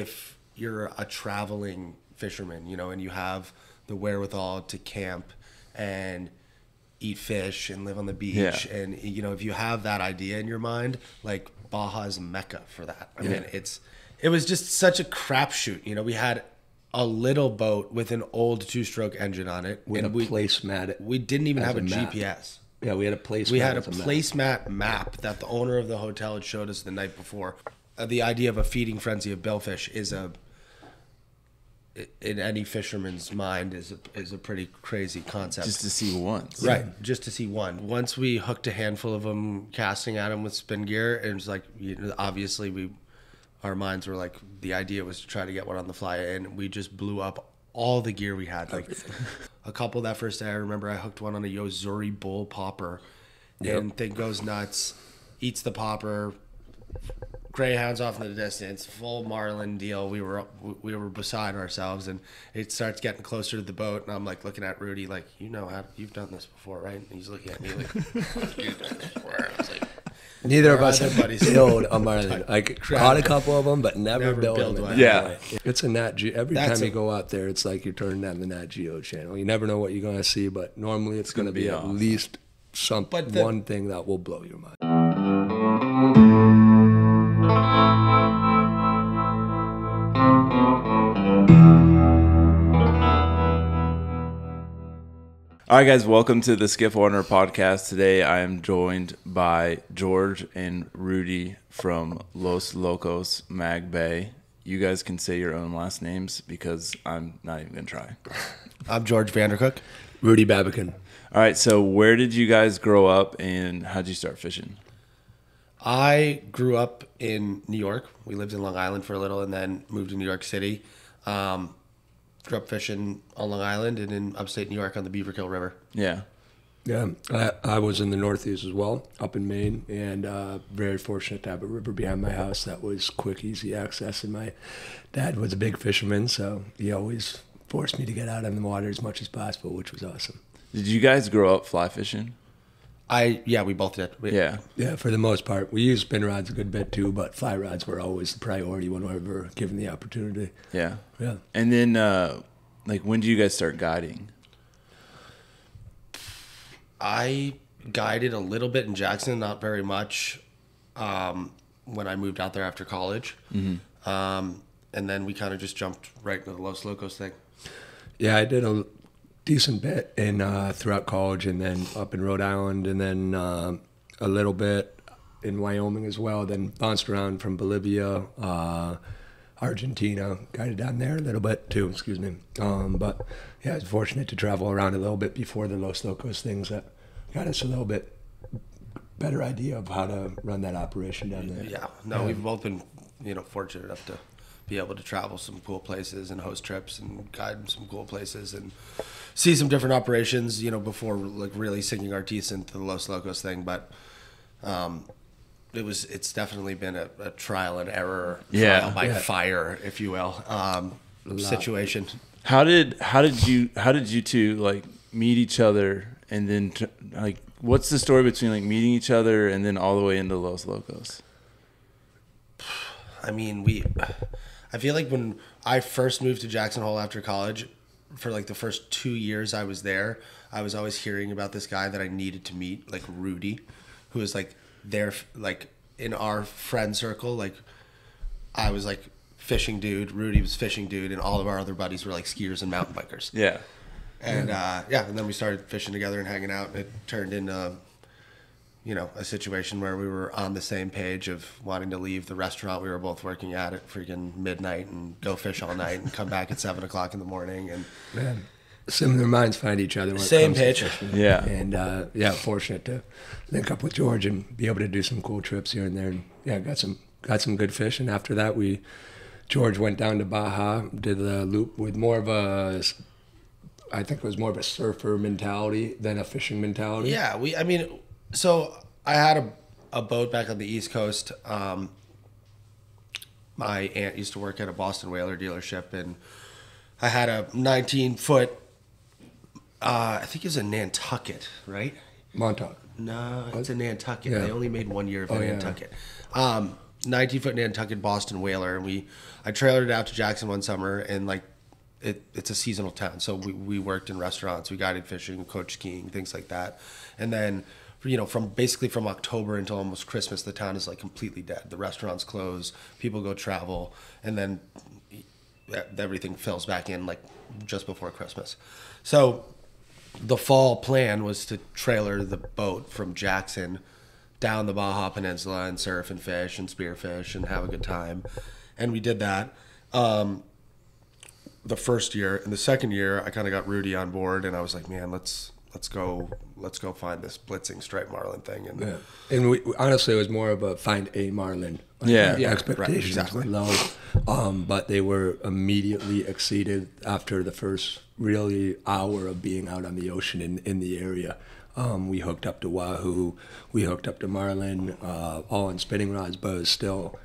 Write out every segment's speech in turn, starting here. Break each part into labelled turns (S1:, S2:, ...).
S1: if you're a traveling fisherman, you know, and you have the wherewithal to camp and eat fish and live on the beach,
S2: Yeah.
S1: and you know, if you have that idea in your mind, like Baja is mecca for that. I mean, it's it was just such a crapshoot. You know, we had a little boat with an old two-stroke engine on it,
S3: We had a
S1: we
S3: placemat.
S1: we didn't even have a,
S3: a.
S1: GPS.
S3: Yeah, we had a placemat.
S1: We had a
S3: as map.
S1: placemat map that the owner of the hotel had showed us the night before. Uh, the idea of a feeding frenzy of billfish is a in any fisherman's mind, is a, is a pretty crazy concept.
S2: Just to see once.
S1: right, just to see one. Once we hooked a handful of them, casting at them with spin gear, and it was like, you know, obviously we, our minds were like, the idea was to try to get one on the fly, and we just blew up all the gear we had. Like a couple that first day, I remember I hooked one on a Yo-Zuri bull popper, and thing goes nuts, eats the popper, greyhounds off in the distance, full marlin deal. We were we were beside ourselves, and it starts getting closer to the boat, and I'm like looking at Rudy, like you know how you've done this before, right? And he's looking at me like you've done this before. I was like,
S3: Neither of us
S1: other
S3: have
S1: buddies-
S3: built a marlin. I caught a couple of them, but never,
S1: Never
S3: built
S1: built
S3: them.
S1: one.
S2: Yeah.
S3: It's a Nat Geo. Every
S1: That's
S3: time
S1: a-
S3: you go out there, it's like you're turning on the Nat Geo channel. You never know what you're going to see, but normally it's going to
S2: gonna
S3: be,
S2: be
S3: at least some
S1: But the-
S3: one thing that will blow your mind.
S2: All right, guys, welcome to the Skiff Wanderer podcast. Today I am joined by George and Rudy from Los Locos Mag Bay. You guys can say your own last names because I'm not even going to try.
S1: I'm George Vandercook.
S3: Rudy Babikan.
S2: All right, so where did you guys grow up and how'd you start fishing?
S1: I grew up in New York. We lived in Long Island for a little, and then moved to New York City. Um, grew up fishing on Long Island and in upstate New York on the Beaverkill River.
S2: Yeah.
S3: Yeah, I, I was in the Northeast as well, up in Maine, and uh, very fortunate to have a river behind my house that was quick, easy access. And my dad was a big fisherman, so he always forced me to get out on the water as much as possible, which was awesome.
S2: Did you guys grow up fly fishing?
S1: I yeah, we both did. We-
S2: Yeah.
S3: Yeah, for the most part, we used spin rods a good bit too, but fly rods were always the priority when we were given the opportunity.
S2: Yeah.
S3: Yeah,
S2: And then, uh, like, when do you guys start guiding?
S1: I guided a little bit in Jackson, not very much. Um, when I moved out there after college, um, and then we kind of just jumped right into the Los Locos thing.
S3: yeah, I did a decent bit in uh, throughout college, and then up in Rhode Island, and then um a little bit in Wyoming as well. Then bounced around from Bolivia, uh, Argentina, guided down there a little bit too. Excuse me. Um, but yeah, I was fortunate to travel around a little bit before the Los Locos things that got us a little bit better idea of how to run that operation down there.
S1: Yeah, no, we've both been, you know, fortunate enough to be able to travel some cool places and host trips and guide some cool places and see some different operations, you know, before like really sinking our teeth into the Los Locos thing. But um, it was, it's definitely been a, a trial and error,
S2: Yeah.
S1: trial by
S3: Yeah.
S1: fire, if you will, um, situation.
S2: How did how did you how did you two like meet each other and then t- like what's the story between like meeting each other and then all the way into Los Locos?
S1: I mean, we. I feel like when I first moved to Jackson Hole after college, for like the first two years I was there, I was always hearing about this guy that I needed to meet, like Rudy, who was like there, like in our friend circle. Like, I was like fishing dude, Rudy was fishing dude, and all of our other buddies were like skiers and mountain bikers.
S2: Yeah.
S1: And uh, yeah, and then we started fishing together and hanging out, and it turned into, you know, a situation where we were on the same page of wanting to leave the restaurant we were both working at at freaking midnight and go fish all night and come back at seven o'clock in the morning. And
S3: Man, similar minds find each other. When
S1: Same
S3: comes to
S1: page.
S2: Yeah.
S3: and uh, yeah, fortunate to link up with George and be able to do some cool trips here and there. And yeah, got some got some good fish. And after that, we George went down to Baja, did the loop with more of a, I think it was more of a surfer mentality than a fishing mentality.
S1: yeah, we, I mean, so I had a, a boat back on the East Coast. Um, my aunt used to work at a Boston Whaler dealership, and I had a 19 foot, uh, I think it was a Nantucket, right?
S3: Montauk.
S1: No, it's a Nantucket.
S3: Yeah.
S1: They only made one year of a
S3: Oh, yeah.
S1: Nantucket. Um, 19 foot Nantucket Boston whaler, and we I trailered it out to Jackson one summer, and like it, it's a seasonal town, so we, we worked in restaurants, we guided fishing, coached skiing, things like that, and then you know from basically from October until almost Christmas, the town is like completely dead. The restaurants close, people go travel, and then everything fills back in like just before Christmas. So the fall plan was to trailer the boat from Jackson down the Baja Peninsula and surf and fish and spearfish and have a good time. And we did that. Um, the first year and the second year, I kind of got Rudy on board, and I was like, man, let's let's go let's go find this blitzing striped marlin thing. And
S3: Yeah. And we, honestly, it was more of a find a marlin.
S2: Yeah.
S3: The
S1: Yeah, right,
S3: expectations
S1: exactly.
S3: were low, um, but they were immediately exceeded after the first really hour of being out on the ocean in, in the area. Um, we hooked up to wahoo, we hooked up to marlin, uh, all in spinning rods, but it was still.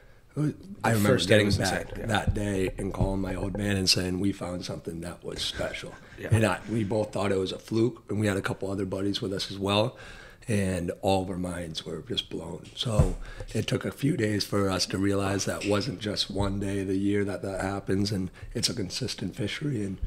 S3: I remember
S1: first
S3: getting back
S1: yeah.
S3: that day and calling my old man and saying we found something that was special.
S1: Yeah.
S3: And I, we both thought it was a fluke, and we had a couple other buddies with us as well, and all of our minds were just blown. So it took a few days for us to realize that wasn't just one day of the year that that happens, and it's a consistent fishery. And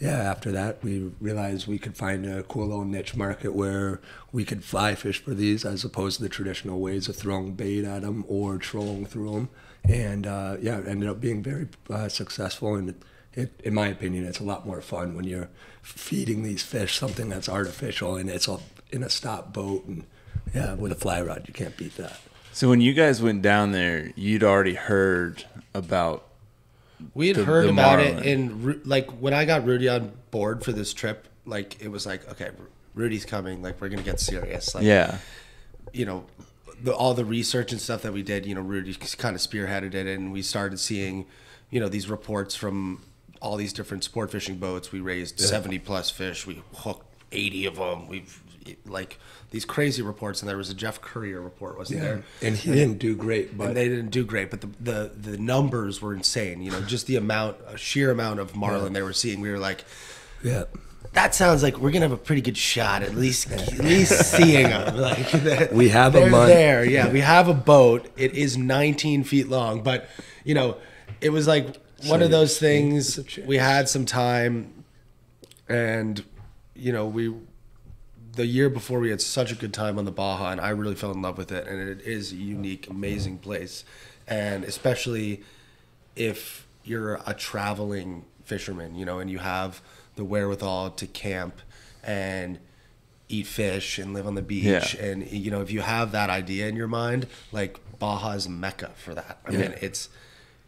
S3: yeah, after that, we realized we could find a cool little niche market where we could fly fish for these as opposed to the traditional ways of throwing bait at them or trolling through them. And uh, yeah, it ended up being very uh, successful. And it, it, in my opinion, it's a lot more fun when you're feeding these fish something that's artificial and it's a, in a stop boat. And yeah, with a fly rod, you can't beat that.
S2: So when you guys went down there, you'd already heard about
S1: We had
S2: The-
S1: heard
S2: the
S1: about
S2: Marlin.
S1: it, and like when I got Rudy on board for this trip, like it was like, okay, Rudy's coming. Like we're gonna get serious. Like,
S2: yeah.
S1: you know, the, all the research and stuff that we did. You know, Rudy kind of spearheaded it, and we started seeing, you know, these reports from all these different sport fishing boats. We raised seventy plus fish. We hooked eighty of them. We've like these crazy reports, and there was a Jeff Currier report, wasn't there?
S3: And he didn't do great, but
S1: and they didn't do great, but the, the the numbers were insane. You know, just the amount, a sheer amount of marlin they were seeing. We were like,
S3: yeah.
S1: That sounds like we're gonna have a pretty good shot at least at least seeing them. Like they're-
S3: We have a month.
S1: there. Yeah, we have a boat. It is 19 feet long, but you know, it was like one
S3: So
S1: of those things.
S3: it's a chance.
S1: We had some time, and you know, we the year before we had such a good time on the Baja, and I really fell in love with it. And it is a unique, amazing place, and especially if you're a traveling fisherman, you know, and you have the wherewithal to camp and eat fish and live on the beach,
S2: Yeah.
S1: and you know, if you have that idea in your mind, like Baja is mecca for that. I
S3: Yeah.
S1: mean, it's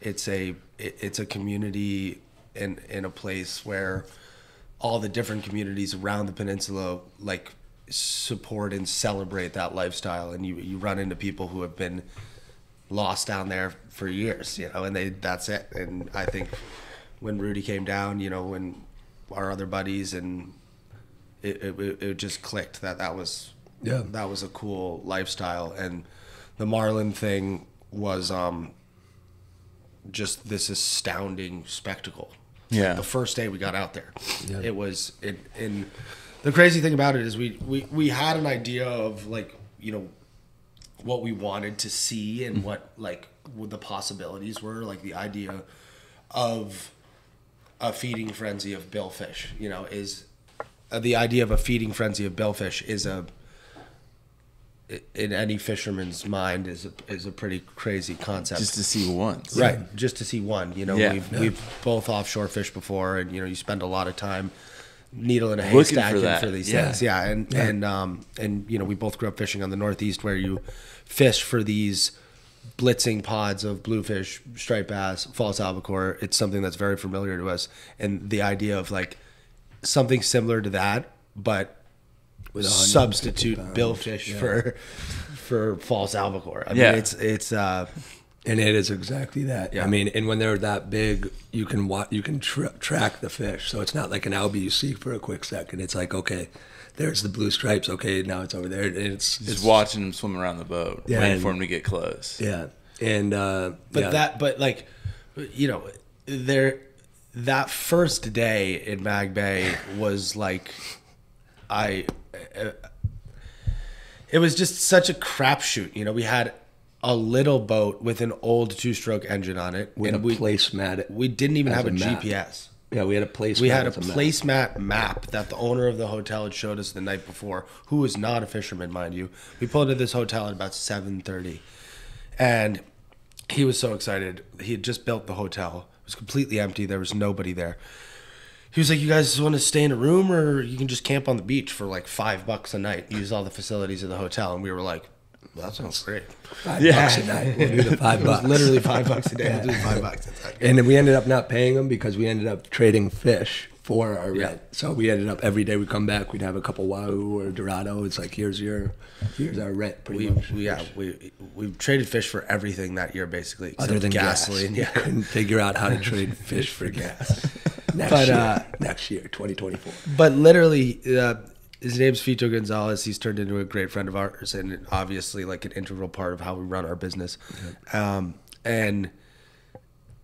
S1: it's a it, it's a community in in a place where all the different communities around the peninsula like support and celebrate that lifestyle and you you run into people who have been lost down there for years you know and they that's it and i think when rudy came down you know when our other buddies and it, it, it just clicked that that was
S3: Yeah.
S1: that was a cool lifestyle and the marlin thing was um just this astounding spectacle
S2: Yeah.
S1: the first day we got out there
S3: Yeah.
S1: it was it and the crazy thing about it is we, we we had an idea of like you know what we wanted to see and what like what the possibilities were like the idea of a feeding frenzy of billfish you know is uh, the idea of a feeding frenzy of billfish is a in any fisherman's mind is a, is a pretty crazy concept
S2: Just to see once.
S1: right just to see one you know
S2: Yeah.
S1: we've
S3: Yeah.
S1: we've both offshore fished before and you know you spend a lot of time needle in a haystack
S2: for
S1: for, these
S2: Yeah.
S1: things yeah and and um and you know we both grew up fishing on the northeast where you fish for these blitzing pods of bluefish striped bass false albacore it's something that's very familiar to us and the idea of like something similar to that but
S3: With
S1: substitute billfish
S3: Yeah.
S1: for for false albacore i
S2: Yeah.
S1: mean it's it's uh
S3: And it is exactly that.
S1: Yeah.
S3: I mean, and when they're that big, you can wa- you can tra- track the fish. So it's not like an albie you see for a quick second. It's like okay, there's the blue stripes. Okay, now it's over there. And it's
S2: Just
S3: it's
S2: watching them swim around the boat,
S3: Yeah.
S2: waiting for them to get close.
S3: Yeah, and uh,
S1: But
S3: yeah.
S1: that, but like, you know, there, that first day in Mag Bay was like, I, uh, it was just such a crapshoot. You know, we had a little boat with an old two-stroke engine on it,
S3: with
S1: and
S3: a
S1: we
S3: placemat.
S1: we didn't even have a,
S3: a map.
S1: GPS.
S3: Yeah, we had a placemat.
S1: We had a
S3: map.
S1: placemat map that the owner of the hotel had showed us the night before, who was not a fisherman, mind you. We pulled into this hotel at about seven thirty, and he was so excited. He had just built the hotel. It was completely empty. There was nobody there. He was like, "You guys want to stay in a room, or you can just camp on the beach for like five bucks a night. Use all the facilities of the hotel." And we were like, "That sounds great."
S3: Five bucks a night. We'll do the five bucks.
S1: literally five bucks a day. We'll do five bucks. That's not good.
S3: And then we ended up not paying them because we ended up trading fish for our
S1: Yeah.
S3: rent. So we ended up every day we come back, we'd have a couple wahoo or dorado. It's like here's your, here's our rent, pretty
S1: We,
S3: much.
S1: we yeah we we traded fish for everything that year basically
S3: Other than
S1: gasoline.
S3: gas.
S1: Yeah,
S3: couldn't figure out how to trade fish for gas. Next
S1: But,
S3: year,
S1: uh,
S3: next year, 2024.
S1: but literally, uh, his name's Fito Gonzalez. He's turned into a great friend of ours, and obviously like an integral part of how we run our business. Um, and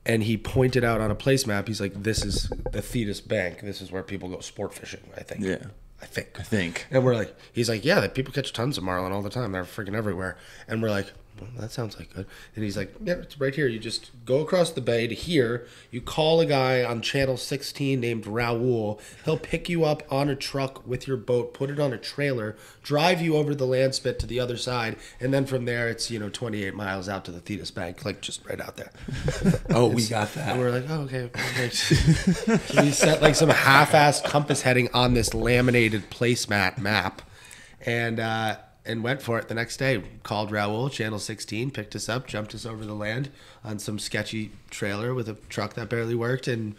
S1: and he pointed out on a place map. He's like, "This is the Thetis Bank. This is where people go sport fishing." I think.
S2: Yeah.
S1: I think.
S2: I think.
S1: And we're like, he's like, yeah, people catch tons of marlin all the time. They're freaking everywhere. And we're like, well, that sounds like good. And he's like, yeah, it's right here. You just go across the bay to here. You call a guy on channel 16 named Raul. He'll pick you up on a truck with your boat, put it on a trailer, drive you over the land spit to the other side. And then from there, it's, you know, 28 miles out to the Thetis Bank, like just right out there.
S3: Oh, we got
S1: And
S3: that.
S1: we're like, oh, okay. okay. we set like some half-assed compass heading on this laminated placemat map, and uh, and went for it the next day. Called Raul, Channel 16, picked us up, jumped us over the land on some sketchy trailer with a truck that barely worked, and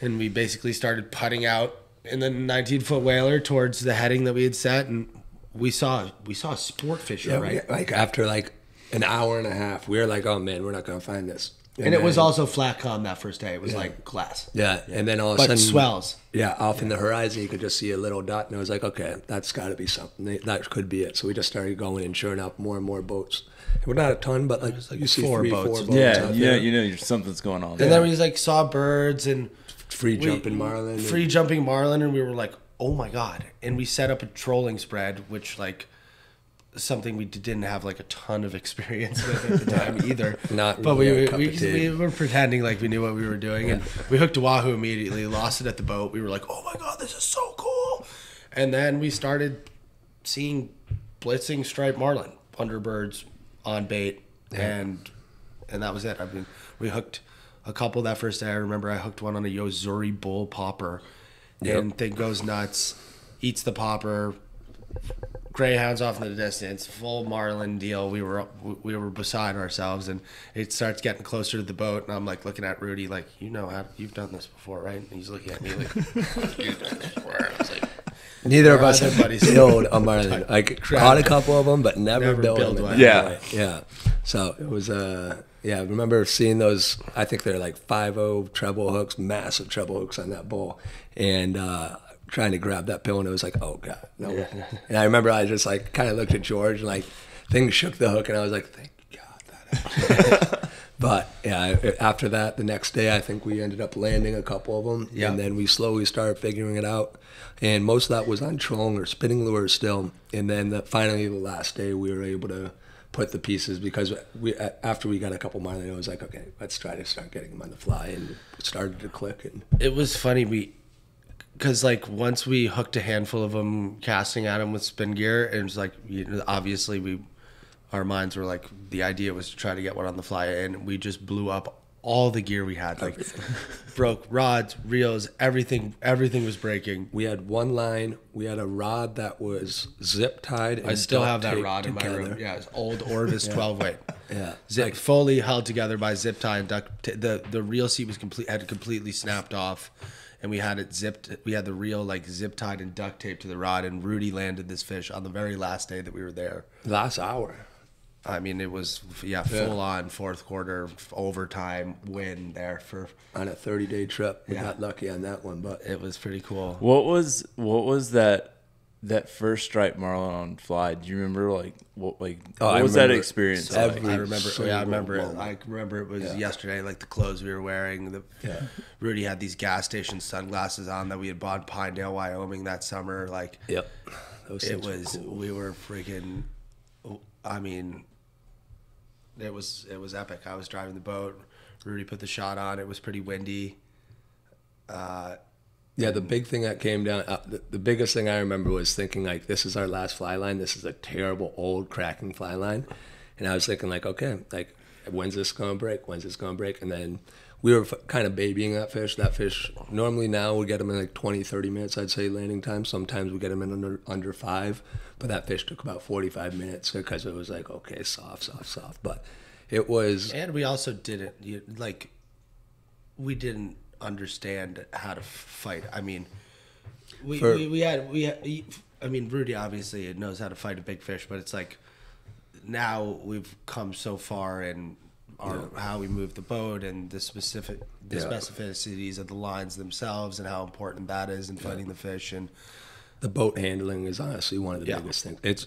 S1: and we basically started putting out in the 19-foot whaler towards the heading that we had set, and we saw we saw a sport fisher,
S3: Yeah,
S1: right?
S3: we- like after like an hour and a half, we were like, oh man, we're not gonna find this.
S1: And it was also flat calm that first day. It was like glass.
S3: yeah, and then all of a
S1: But
S3: sudden
S1: swells.
S3: Yeah, off in the horizon, you could just see a little dot, and I was like, okay, that's got to be something. That could be it. So we just started going, and sure up more and more boats. We're not a ton, but like,
S1: like
S3: you see
S1: four
S3: three,
S1: boats.
S3: four boats
S2: Yeah,
S3: out
S2: you know,
S3: there.
S2: you know, something's going on.
S1: And then we like saw birds and
S3: free
S1: we-
S3: jumping marlin.
S1: free jumping marlin, and we were like, "Oh my god!" And we set up a trolling spread, which like something we didn't have like a ton of experience with at the time either.
S3: Not
S1: but we
S3: cup
S1: we, we were pretending like we knew what we were doing, and we hooked wahoo immediately. Lost it at the boat. We were like, "Oh my god, this is so cool!" And then we started seeing blitzing striped marlin, underbirds on bait, and and that was it. I mean, we hooked a couple that first day. I remember I hooked one on a Yo-Zuri bull popper, and thing goes nuts, eats the popper. Greyhounds off in the distance, full marlin deal. We were we were beside ourselves, and it starts getting closer to the boat. And I'm like looking at Rudy, like you know how you've done this before, right? And he's looking at me like you've done this before. And I was like,
S3: Neither of us
S1: other
S3: have
S1: buddies-
S3: built a marlin. Like caught a couple of them, but never,
S1: Never
S3: built
S1: built
S3: them.
S1: one.
S2: Yeah.
S3: yeah. So it was uh yeah. I remember seeing those. I think they're like five o treble hooks, massive treble hooks on that bull, and uh trying to grab that pill, and it was like, oh god, no. And I remember I just like kind of looked at George, and like things shook the hook, and I was like, thank God that. But yeah, uh, after that, the next day, I think we ended up landing a couple of them,
S1: Yeah.
S3: and then we slowly started figuring it out. And most of that was on trolling or spinning lures still. And then the, finally, the last day, we were able to put the pieces because we after we got a couple marlin, I was like, okay, let's try to start getting them on the fly, and it started to click. And
S1: it was funny we because like once we hooked a handful of them casting at them with spin gear it was like you know, obviously we our minds were like the idea was to try to get one on the fly and we just blew up all the gear we had like broke rods reels everything everything was breaking
S3: we had one line. We had a rod that was zip tied.
S1: I still have that rod in my room. Yeah, it's old Orvis 12 weight.
S3: Yeah.
S1: Zip fully held together by zip tie and duct. The the reel seat was complete had completely snapped off, and we had it zipped. We had the reel like zip tied and duct taped to the rod. And Rudy landed this fish on the very last day that we were there.
S3: Last hour.
S1: I mean, it was yeah, full on fourth quarter overtime win there for.
S3: on a 30 day trip. We
S1: Yeah.
S3: got lucky on that one, but
S1: It was pretty cool.
S2: What was what was that that first striped marlin on fly? Do you remember like what like
S3: Oh,
S2: what
S3: I
S2: was that experience?
S3: so-
S2: like?
S1: I remember.
S3: single
S1: Yeah, I remember it. I remember it was yesterday. Like the clothes we were wearing. The
S3: Yeah.
S1: Rudy had these gas station sunglasses on that we had bought in Pinedale, Wyoming that summer. Like
S3: yep. Those
S1: it was.
S3: cool.
S1: We were freaking. I mean, it was it was epic. I was driving the boat. Rudy put the shot on. It was pretty windy. Uh,
S3: Yeah, the big thing that came down, uh, the, the biggest thing I remember was thinking like, this is our last fly line. This is a terrible old cracking fly line, and I was thinking like, okay, like when's this gonna break? When's this gonna break? And then we were f- kind of babying that fish. That fish normally now we get them in like 20, 30 minutes. I'd say landing time. Sometimes we get them in under under five, but that fish took about forty five minutes because it was like okay, soft, soft, soft. But it was
S1: and we also didn't you, like we didn't understand how to fight. I mean, we
S3: For-
S1: we, we had we had, I mean, Rudy obviously knows how to fight a big fish, but it's like now we've come so far in our how we move the boat and the specific the
S3: Yeah.
S1: specificities of the lines themselves and how important that is in fighting the fish and
S3: the boat handling is honestly one of the
S1: Yeah.
S3: biggest things. It's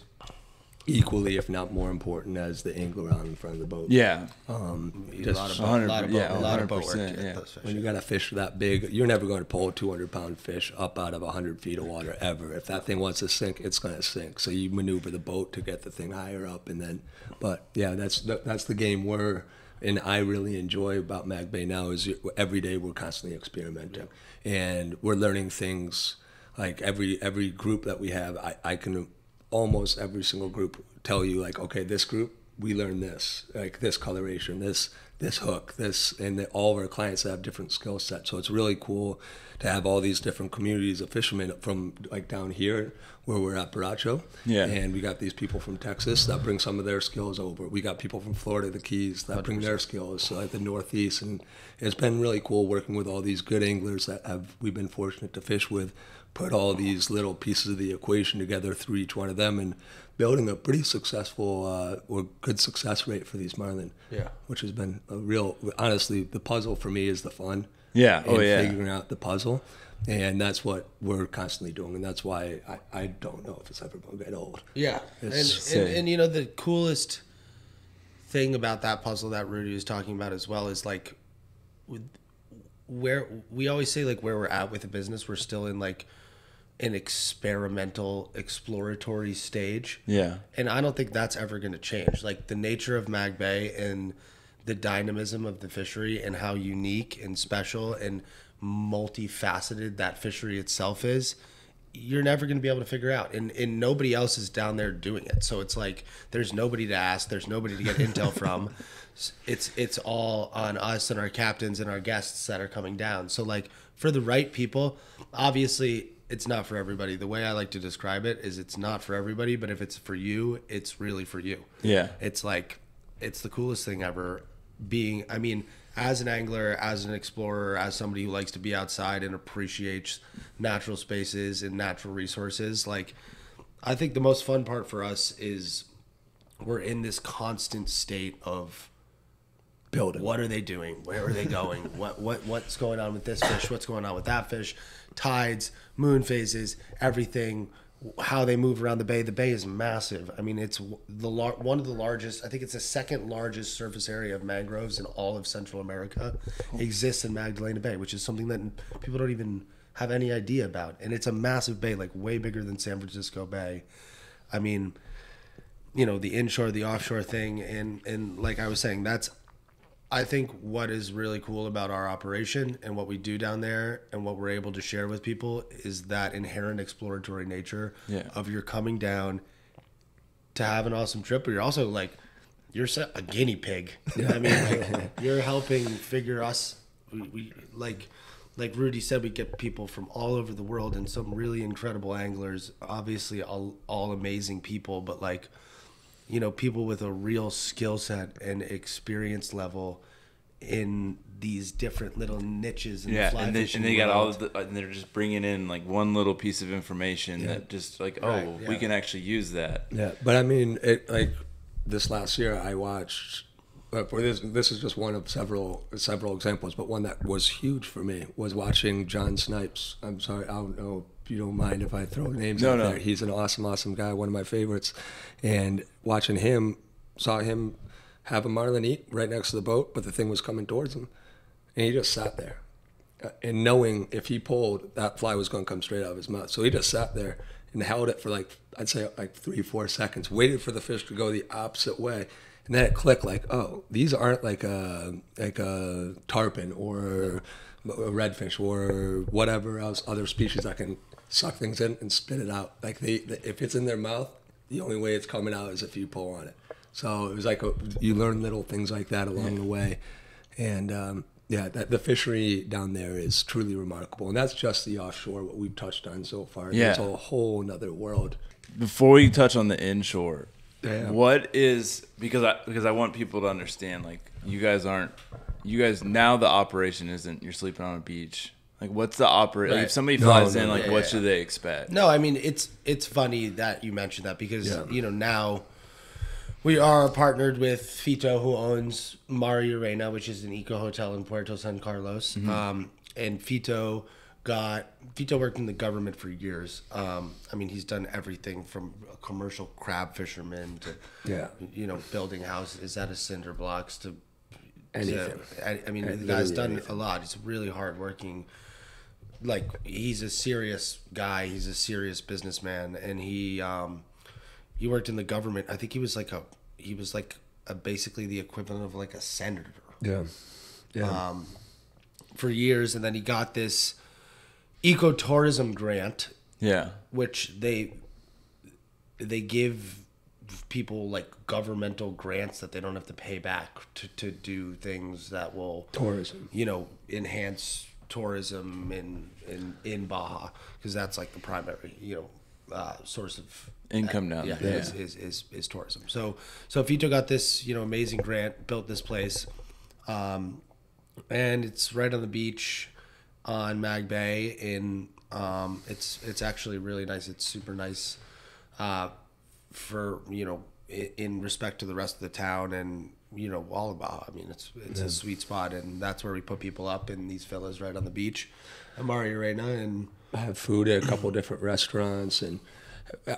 S3: equally, if not more important, as the angler on in front of the boat.
S2: Yeah.
S3: Um,
S1: a lot of boat,
S2: 100
S1: lot of boat,
S2: yeah,
S1: a lot of boat work
S2: 100%,
S1: to get
S2: yeah.
S3: when you got a fish that big, you're never going to pull a 200 pound fish up out of 100 feet of water ever. If that thing wants to sink, it's going to sink. So you maneuver the boat to get the thing higher up, and then, but yeah, that's that's the game we're. And I really enjoy about Mag Bay now is every day we're constantly experimenting, and we're learning things. Like every every group that we have, I, I can almost every single group tell you like, okay, this group we learned this, like this coloration, this this hook, this, and all of our clients have different skill sets. So it's really cool to have all these different communities of fishermen from like down here where we're at Baracho.
S2: Yeah.
S3: And we got these people from Texas that bring some of their skills over. We got people from Florida, the Keys, that bring their skills, so like the Northeast, and it's been really cool working with all these good anglers that have we've been fortunate to fish with. Put all these little pieces of the equation together through each one of them, and building a pretty successful uh, or good success rate for these marlin.
S1: Yeah.
S3: which has been a real. Honestly, the puzzle for me is the fun.
S2: Yeah. Oh, yeah.
S3: Figuring out the puzzle, and that's what we're constantly doing, and that's why I, I don't know if it's ever going to get old.
S1: Yeah, and, and, and you know the coolest thing about that puzzle that Rudy was talking about as well is like, with where we always say like where we're at with the business, we're still in like an experimental, exploratory stage.
S2: Yeah.
S1: And I don't think that's ever going to change. Like the nature of Mag Bay and the dynamism of the fishery and how unique and special and multifaceted that fishery itself is, you're never going to be able to figure out. And, and nobody else is down there doing it. So it's like there's nobody to ask, there's nobody to get intel from. It's it's all on us and our captains and our guests that are coming down. So like for the right people, obviously it's not for everybody. The way I like to describe it is it's not for everybody, but if it's for you, it's really for you.
S2: Yeah.
S1: It's like it's the coolest thing ever being I mean, as an angler, as an explorer, as somebody who likes to be outside and appreciates natural spaces and natural resources, like I think the most fun part for us is we're in this constant state of
S3: Building.
S1: what are they doing? Where are they going? what what what's going on with this fish? What's going on with that fish? Tides, moon phases, everything. How they move around the bay. The bay is massive. I mean, it's the lar- one of the largest. I think it's the second largest surface area of mangroves in all of Central America. Exists in Magdalena Bay, which is something that people don't even have any idea about. And it's a massive bay, like way bigger than San Francisco Bay. I mean, you know the inshore the offshore thing and and like i was saying that's i think what is really cool about our operation and what we do down there and what we're able to share with people is that inherent exploratory nature
S2: Yeah.
S1: of you're coming down to have an awesome trip but you're also like you're a guinea pig i mean like, you're helping figure us we, we like like rudy said we get people from all over the world and some really incredible anglers obviously all, all amazing people but like you know people with a real skill set and experience level in these different little niches in the
S2: Yeah,
S1: fly
S2: and they, and they got all of the, and they're just bringing in like one little piece of information that just like, oh,
S1: Right,
S2: we can actually use that.
S3: Yeah, but I mean, it like this last year I watched. Uh, for this, this is just one of several several examples, but one that was huge for me was watching John Snipes. I'm sorry, I don't know if you don't mind if I throw names
S2: No,
S3: out
S2: no.
S3: there. He's an awesome, awesome guy, one of my favorites. And watching him, saw him have a marlin eat right next to the boat, but the thing was coming towards him, and he just sat there uh, and knowing if he pulled, that fly was going to come straight out of his mouth. So he just sat there and held it for like I'd say like three, four seconds, waited for the fish to go the opposite way, and then it clicked like, oh, these aren't like a like a tarpon or a redfish or whatever else other species that can suck things in and spit it out. Like they, if it's in their mouth, the only way it's coming out is if you pull on it. So it was like a, you learn little things like that along the way, and um, yeah, that, the fishery down there is truly remarkable, and that's just the offshore what we've touched on so far.
S2: Yeah.
S3: it's a whole another world.
S2: Before we touch on the inshore,
S3: Yeah.
S2: what is because I because I want people to understand like you guys aren't you guys now the operation isn't you're sleeping on a beach. Like what's the operate? Like, if somebody
S3: No,
S2: flies
S3: no,
S2: in, like
S1: yeah,
S2: what
S1: yeah.
S2: should they expect?
S1: No, I mean it's it's funny that you mentioned that because
S3: Yeah.
S1: you know now we are partnered with Fito, who owns Mar y Arena, which is an eco hotel in Puerto San Carlos. Um, and Fito got Fito worked in the government for years. Um, I mean, he's done everything from a commercial crab fisherman to
S3: Yeah.
S1: you know building houses out of cinder blocks to
S3: Anything.
S1: to- I, I mean, the guy's done
S3: anything.
S1: a lot. He's really hardworking. Like he's a serious guy. He's a serious businessman, and he um, he worked in the government. I think he was like a he was like a, basically the equivalent of like a senator
S3: Yeah, yeah,
S1: um, for years, and then he got this ecotourism grant
S2: Yeah.
S1: which they they give people like governmental grants that they don't have to pay back to, to do things that will
S3: tourism.
S1: you know enhance tourism in in in Baja because that's like the primary you know uh, source of
S2: Income down
S1: yeah,
S2: there.
S1: Is, is, is is tourism. So so Fito got this you know amazing grant, built this place, um, and it's right on the beach on Mag Bay. In um, it's it's actually really nice. It's super nice uh, for you know i- in respect to the rest of the town and you know all Baja. I mean it's it's a sweet spot, and that's where we put people up in these villas right on the beach, at Mar y Arena, and I
S3: have food at a couple different restaurants and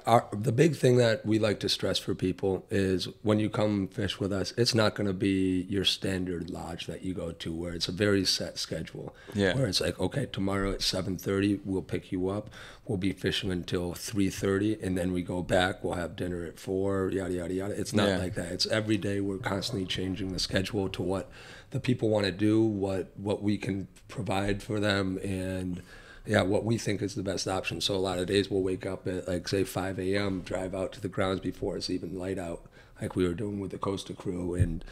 S3: our, the big thing that we like to stress for people is when you come fish with us it's not going to be your standard lodge that you go to where it's a very set schedule.
S2: Yeah.
S3: where it's like okay tomorrow at 7.30 we'll pick you up. We'll be fishing until 3.30 and then we go back. We'll have dinner at 4 yada yada yada. It's not
S2: Yeah.
S3: like that. It's every day we're constantly changing the schedule to what the people want to do what what we can provide for them and yeah, what we think is the best option. So a lot of days we'll wake up at like say 5 a.m., drive out to the grounds before it's even light out, like we were doing with the Costa crew, and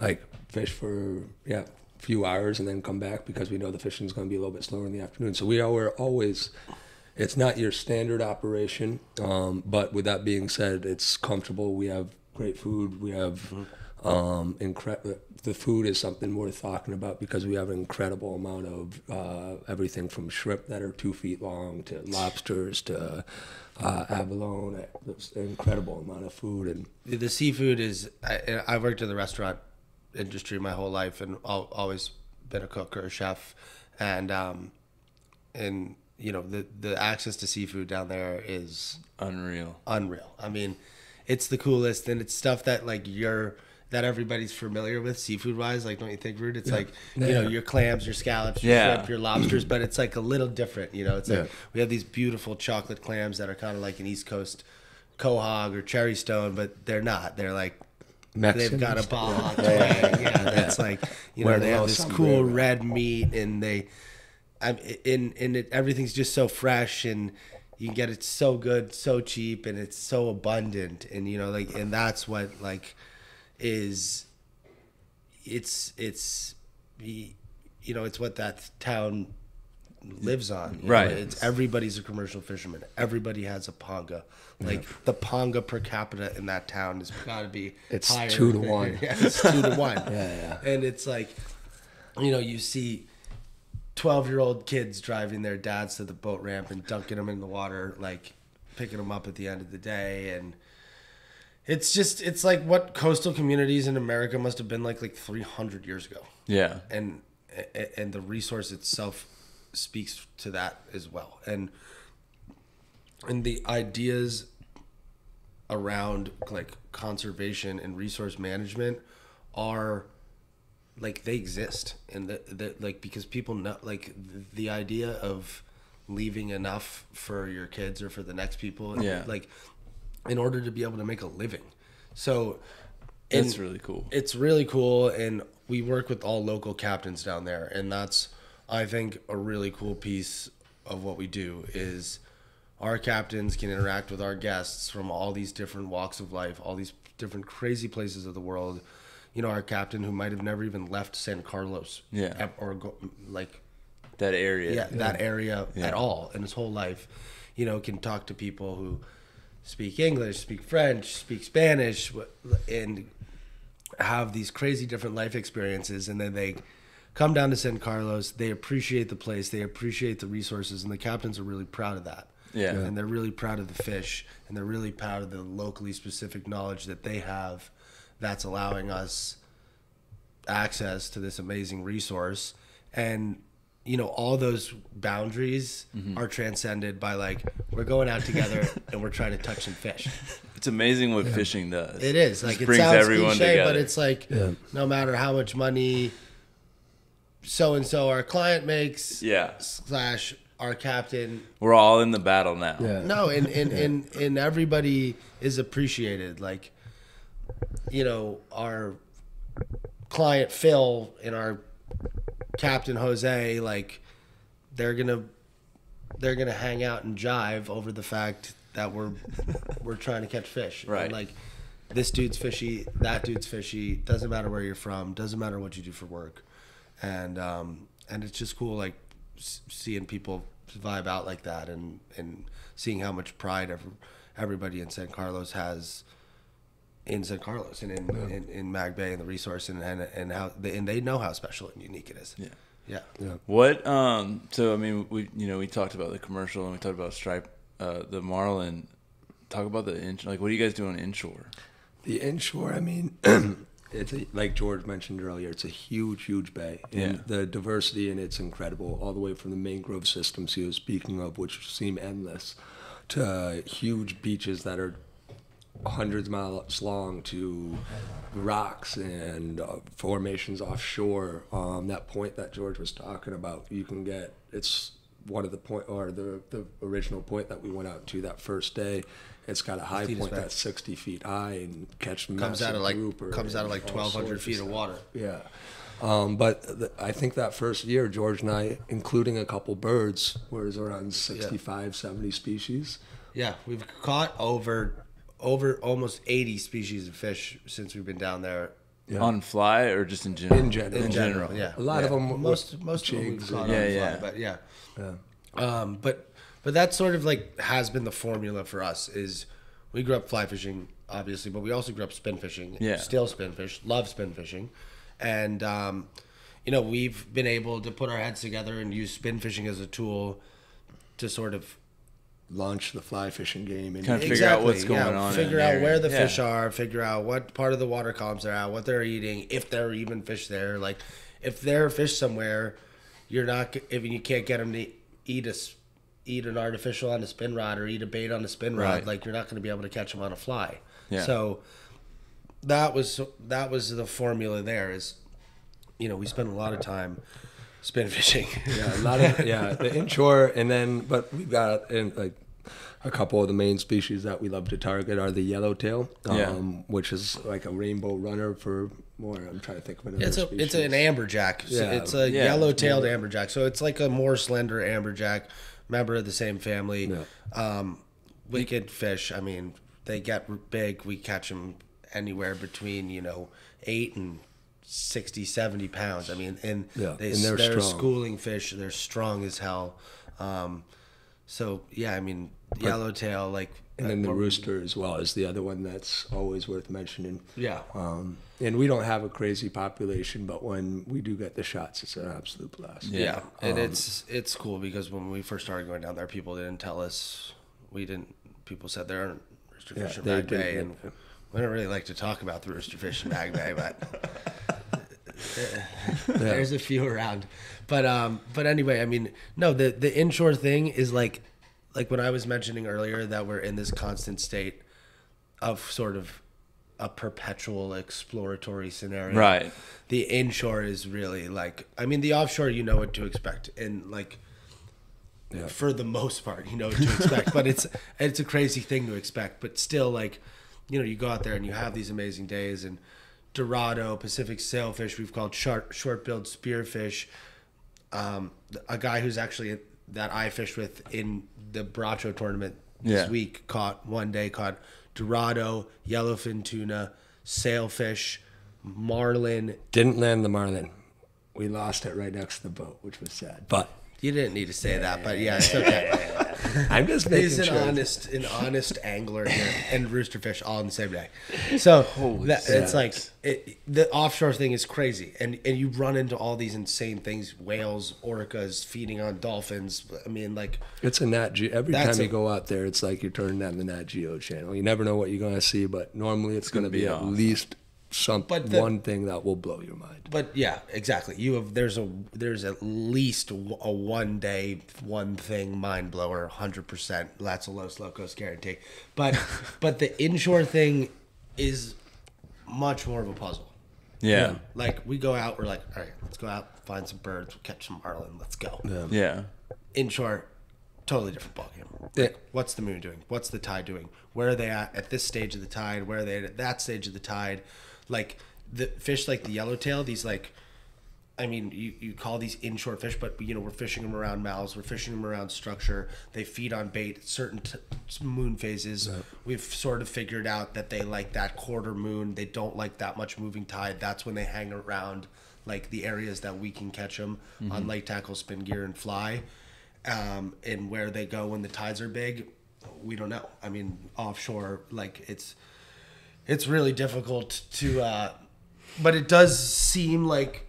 S3: like fish for yeah a few hours and then come back because we know the fishing's going to be a little bit slower in the afternoon. So we are always. It's not your standard operation, um, but with that being said, it's comfortable. We have great food. We have um, incre- the food is something worth talking about because we have an incredible amount of uh, everything from shrimp that are two feet long to lobsters to uh, abalone. It's an incredible amount of food and
S1: the seafood is I, I've worked in the restaurant industry my whole life and al- always been a cook or a chef and um and you know the the access to seafood down there is
S2: Unreal.
S1: unreal i mean it's the coolest and it's stuff that like you're that everybody's familiar with seafood wise like don't you think rude it's like you know your clams your scallops your
S2: Yeah.
S1: shrimp your lobsters but it's like a little different you know it's like we have these beautiful chocolate clams that are kind of like an east coast quahog or cherry stone but they're not they're like
S3: Mexican.
S1: They've got a Baja twang. Yeah, that's like you know
S3: Wearing
S1: they have this cool
S3: sombrero.
S1: red meat and they, I'm in in it everything's just so fresh and you can get it so good, so cheap, and it's so abundant and you know like and that's what like is it's it's you know it's what that town lives on you know?
S2: Right.
S1: it's everybody's a commercial fisherman everybody has a ponga like the ponga per capita in that town is got to be
S3: It's
S1: higher.
S3: two to one.
S1: yeah, it's two to one
S3: yeah, Yeah,
S1: and it's like you know you see 12 year old kids driving their dads to the boat ramp and dunking them in the water like picking them up at the end of the day and it's just it's like what coastal communities in america must have been like like 300 years ago
S2: Yeah.
S1: and and the resource itself speaks to that as well and and the ideas around like conservation and resource management are like they exist and that that like because people know like the, the idea of leaving enough for your kids or for the next people
S2: Yeah.
S1: like in order to be able to make a living so it's
S2: really cool.
S1: It's really cool, and we work with all local captains down there, and that's I think a really cool piece of what we do is our captains can interact with our guests from all these different walks of life, all these different crazy places of the world. You know, our captain who might have never even left San Carlos,
S2: Yeah.
S1: or go, like
S2: That area.
S1: yeah, that area
S2: Yeah.
S1: at all in his whole life. You know, can talk to people who speak English, speak French, speak Spanish, and have these crazy different life experiences. And then they come down to San Carlos. They appreciate the place. They appreciate the resources, and the captains are really proud of that.
S2: Yeah.
S1: and they're really proud of the fish, and they're really proud of the locally specific knowledge that they have. That's allowing us access to this amazing resource and you know all those boundaries
S2: Mm-hmm.
S1: are transcended by like we're going out together and we're trying to touch some fish
S2: It's amazing what fishing does.
S1: it is like it
S2: brings
S1: sounds
S2: everyone
S1: cliche
S2: together.
S1: but it's like
S3: Yeah.
S1: no matter how much money so and so our client makes
S2: yeah,
S1: slash our captain
S2: we're all in the battle now.
S3: Yeah.
S1: no and and, and and everybody is appreciated like you know our client phil and our captain jose like they're gonna they're gonna hang out and jive over the fact that we're we're trying to catch fish
S2: Right.
S1: and like this dude's fishy that dude's fishy doesn't matter where you're from doesn't matter what you do for work and um and it's just cool like seeing people vibe out like that and and seeing how much pride every, everybody in San Carlos has in San Carlos and in, in, in Mag Bay and the resource and and, and how they, and they know how special and unique it is.
S2: Yeah.
S1: Yeah.
S3: Yeah.
S2: What? Um. So I mean, we you know we talked about the commercial and we talked about stripe, uh, the marlin. Talk about the inch. Like, what do you guys do on inshore?
S3: The inshore, I mean, it's a, like George mentioned earlier. It's a huge, huge bay, and
S2: Yeah.
S3: the diversity in it's incredible. All the way from the mangrove systems he was speaking of, which seem endless, to huge beaches that are hundreds of miles long, to rocks and uh, formations offshore. Um, that point that George was talking about, you can get. It's one of the point or the the original point that we went out to that first day. It's got a high point that's 60 feet high and catch
S1: Comes out of like comes out of like 1200 feet of
S3: stuff.
S1: water.
S3: Yeah. Um, but the, I think that first year, George and I, including a couple birds, was around 65, 70 species.
S1: Yeah, we've caught over over almost 80 species of fish since we've been down there.
S3: Yeah.
S2: On fly or just in general?
S3: In general.
S1: In
S3: In
S1: general, yeah.
S3: A lot of them were
S1: most most of them we've caught
S3: and-
S1: on
S2: Yeah,
S1: fly, but yeah.
S3: Yeah.
S1: Um, but but that sort of like has been the formula for us is we grew up fly fishing obviously, but we also grew up spin fishing.
S2: Yeah.
S1: Still spin fish, love spin fishing, and um, you know we've been able to put our heads together and use spin fishing as a tool to sort of
S3: Launch the fly fishing game. And
S2: Kind of figure out what's going on in
S1: Figure out where the
S2: Yeah.
S1: fish are. Figure out what part of the water columns they're at. What they're eating. If there are even fish there. Like if there are fish somewhere, you're not. If you can't get them to eat a eat an artificial on a spin rod or eat a bait on a spin rod,
S2: Right.
S1: like you're not going to be able to catch them on a fly.
S2: Yeah.
S1: So that was that was the formula. There is, you know, we spent a lot of time spin fishing.
S3: yeah, a lot of yeah, the inshore, and then but we've got in like a couple of the main species that we love to target are the yellowtail, um,
S2: Yeah.
S3: which is like a rainbow runner for more. I'm trying to think of another
S1: It's a
S3: species.
S1: it's an amberjack. So
S3: Yeah.
S1: it's a
S2: Yeah.
S1: yellow-tailed amberjack. So it's like a more slender amberjack, member of the same family.
S3: Yeah.
S1: Um, wicked fish. I mean, they get big. We catch them anywhere between you know eight and 60, 70 pounds. I mean, and
S3: Yeah,
S1: they,
S3: and they're
S1: they're schooling fish. They're strong as hell. Um, so yeah, I mean, yellowtail like.
S3: and then the
S1: uh,
S3: rooster as well is the other one that's always worth mentioning.
S1: Yeah.
S3: Um, and we don't have a crazy population, but when we do get the shots, it's an absolute blast.
S2: Yeah.
S1: Yeah, and
S3: Um,
S1: it's it's cool because when we first started going down there, people didn't tell us. We didn't. People said there aren't rooster
S3: Yeah,
S1: fish in
S3: they
S1: Mag Bay,
S3: didn't,
S1: and we don't really like to talk about the rooster fish in Mag Bay, but there's a few around. But um, but anyway, I mean, no, the the inshore thing is like, like when I was mentioning earlier that we're in this constant state of sort of a perpetual exploratory scenario
S2: Right.
S1: the inshore is really like I mean the offshore you know what to expect and like
S3: Yeah.
S1: for the most part you know what to expect but it's it's a crazy thing to expect but still like you know you go out there and you have these amazing days and Dorado, Pacific sailfish. We've called short short-billed spearfish. Um, a guy who's actually that I fished with in the Bracho tournament this
S2: Yeah.
S1: week caught one day caught Dorado, yellowfin tuna, sailfish, marlin.
S3: Didn't land the marlin. We lost it right next to the boat, which was sad. But
S1: You didn't need to say that, but yeah, it's okay.
S3: I'm just making
S1: He's an
S3: sure.
S1: honest, an honest angler here, and roosterfish all in the same day. So that, it's like it, the offshore thing is crazy, and and you run into all these insane things: whales, orcas feeding on dolphins. I mean, like
S3: It's a Nat Geo. Every
S1: That's
S3: time
S1: a-
S3: you go out there, it's like you're turning on the Nat Geo channel. You never know what you're going to see, but normally it's going to
S2: gonna
S3: be,
S2: be
S3: at
S2: awesome.
S3: least some
S1: But the-
S3: one thing that will blow your mind.
S1: But yeah, exactly. You have there's a there's at least a one day one thing mind blower, hundred percent. That's a Los Locos guarantee. But but the inshore thing is much more of a puzzle.
S2: Yeah.
S1: Like we go out, we're like, all right, let's go out, find some birds, catch some marlin, let's go.
S2: Yeah.
S1: Inshore, totally different ballgame.
S3: Yeah.
S1: What's the moon doing? What's the tide doing? Where are they at at this stage of the tide? Where are they at that stage of the tide? Like the fish like the yellowtail, these like I mean, you, you call these inshore fish, but you know we're fishing them around mouths, we're fishing them around structure. They feed on bait certain t- moon phases. We've sort of figured out that they like that quarter moon. They don't like that much moving tide. That's when they hang around like the areas that we can catch them on lake tackle, spin gear, and fly. Um, and where they go when the tides are big, we don't know. I mean, offshore, like it's it's really difficult to. Uh, but it does seem like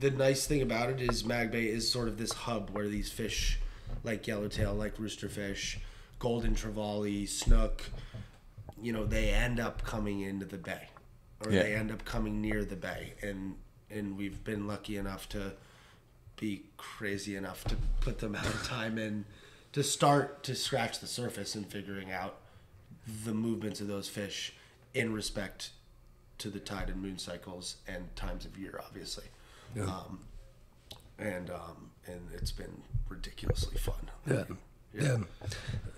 S1: the nice thing about it is Mag Bay is sort of this hub where these fish, like yellowtail, like roosterfish, golden trevally, snook, you know, they end up coming into the bay, or
S2: Yeah.
S1: they end up coming near the bay, and and we've been lucky enough to be crazy enough to put the amount of time in to start to scratch the surface and figuring out the movements of those fish in respect to the tide and moon cycles and times of year, obviously. Um, and um, and it's been ridiculously fun.
S3: Yeah. Yeah.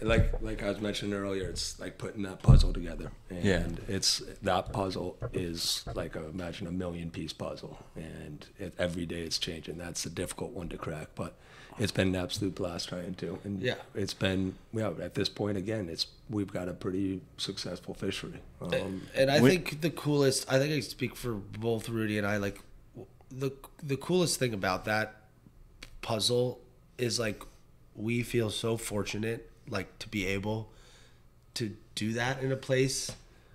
S3: Like like I was mentioning earlier, it's like putting that puzzle together. And
S2: Yeah.
S3: it's that puzzle is like a, imagine a million piece puzzle. And it, every day it's changing. That's a difficult one to crack. But it's been an absolute blast trying to. And
S1: Yeah.
S3: it's been yeah, at this point again, it's we've got a pretty successful fishery. Um,
S1: and I
S2: When-
S1: think the coolest, I think I speak for both Rudy and I, like the the coolest thing about that puzzle is like we feel so fortunate, like to be able to do that in a place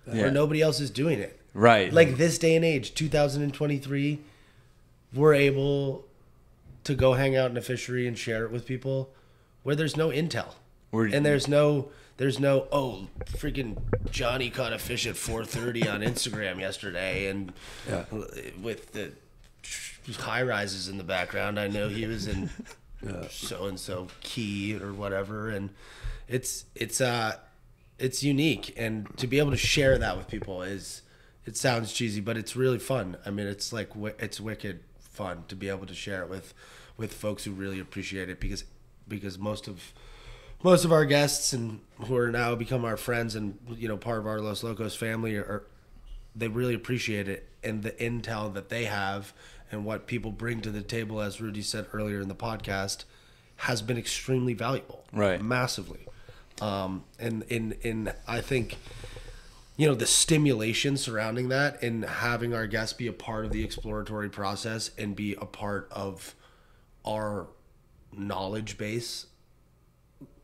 S2: Yeah.
S1: where nobody else is doing it.
S2: Right.
S1: Like this day and age, 2023, we're able to go hang out in a fishery and share it with people where there's no intel.
S2: Where-
S1: and there's no there's no oh freaking Johnny caught a fish at 4:30 on Instagram yesterday and
S3: Yeah.
S1: with the high rises in the background. I know he was in so and so key or whatever. And it's it's uh it's unique. And to be able to share that with people is it sounds cheesy but it's really fun. I mean it's like it's wicked fun to be able to share it with with folks who really appreciate it because because most of most of our guests and who are now become our friends and you know part of our Los Locos family are they really appreciate it and the intel that they have and what people bring to the table as Rudy said earlier in the podcast has been extremely valuable
S2: Right.
S1: massively um and in in I think you know the stimulation surrounding that and having our guests be a part of the exploratory process and be a part of our knowledge base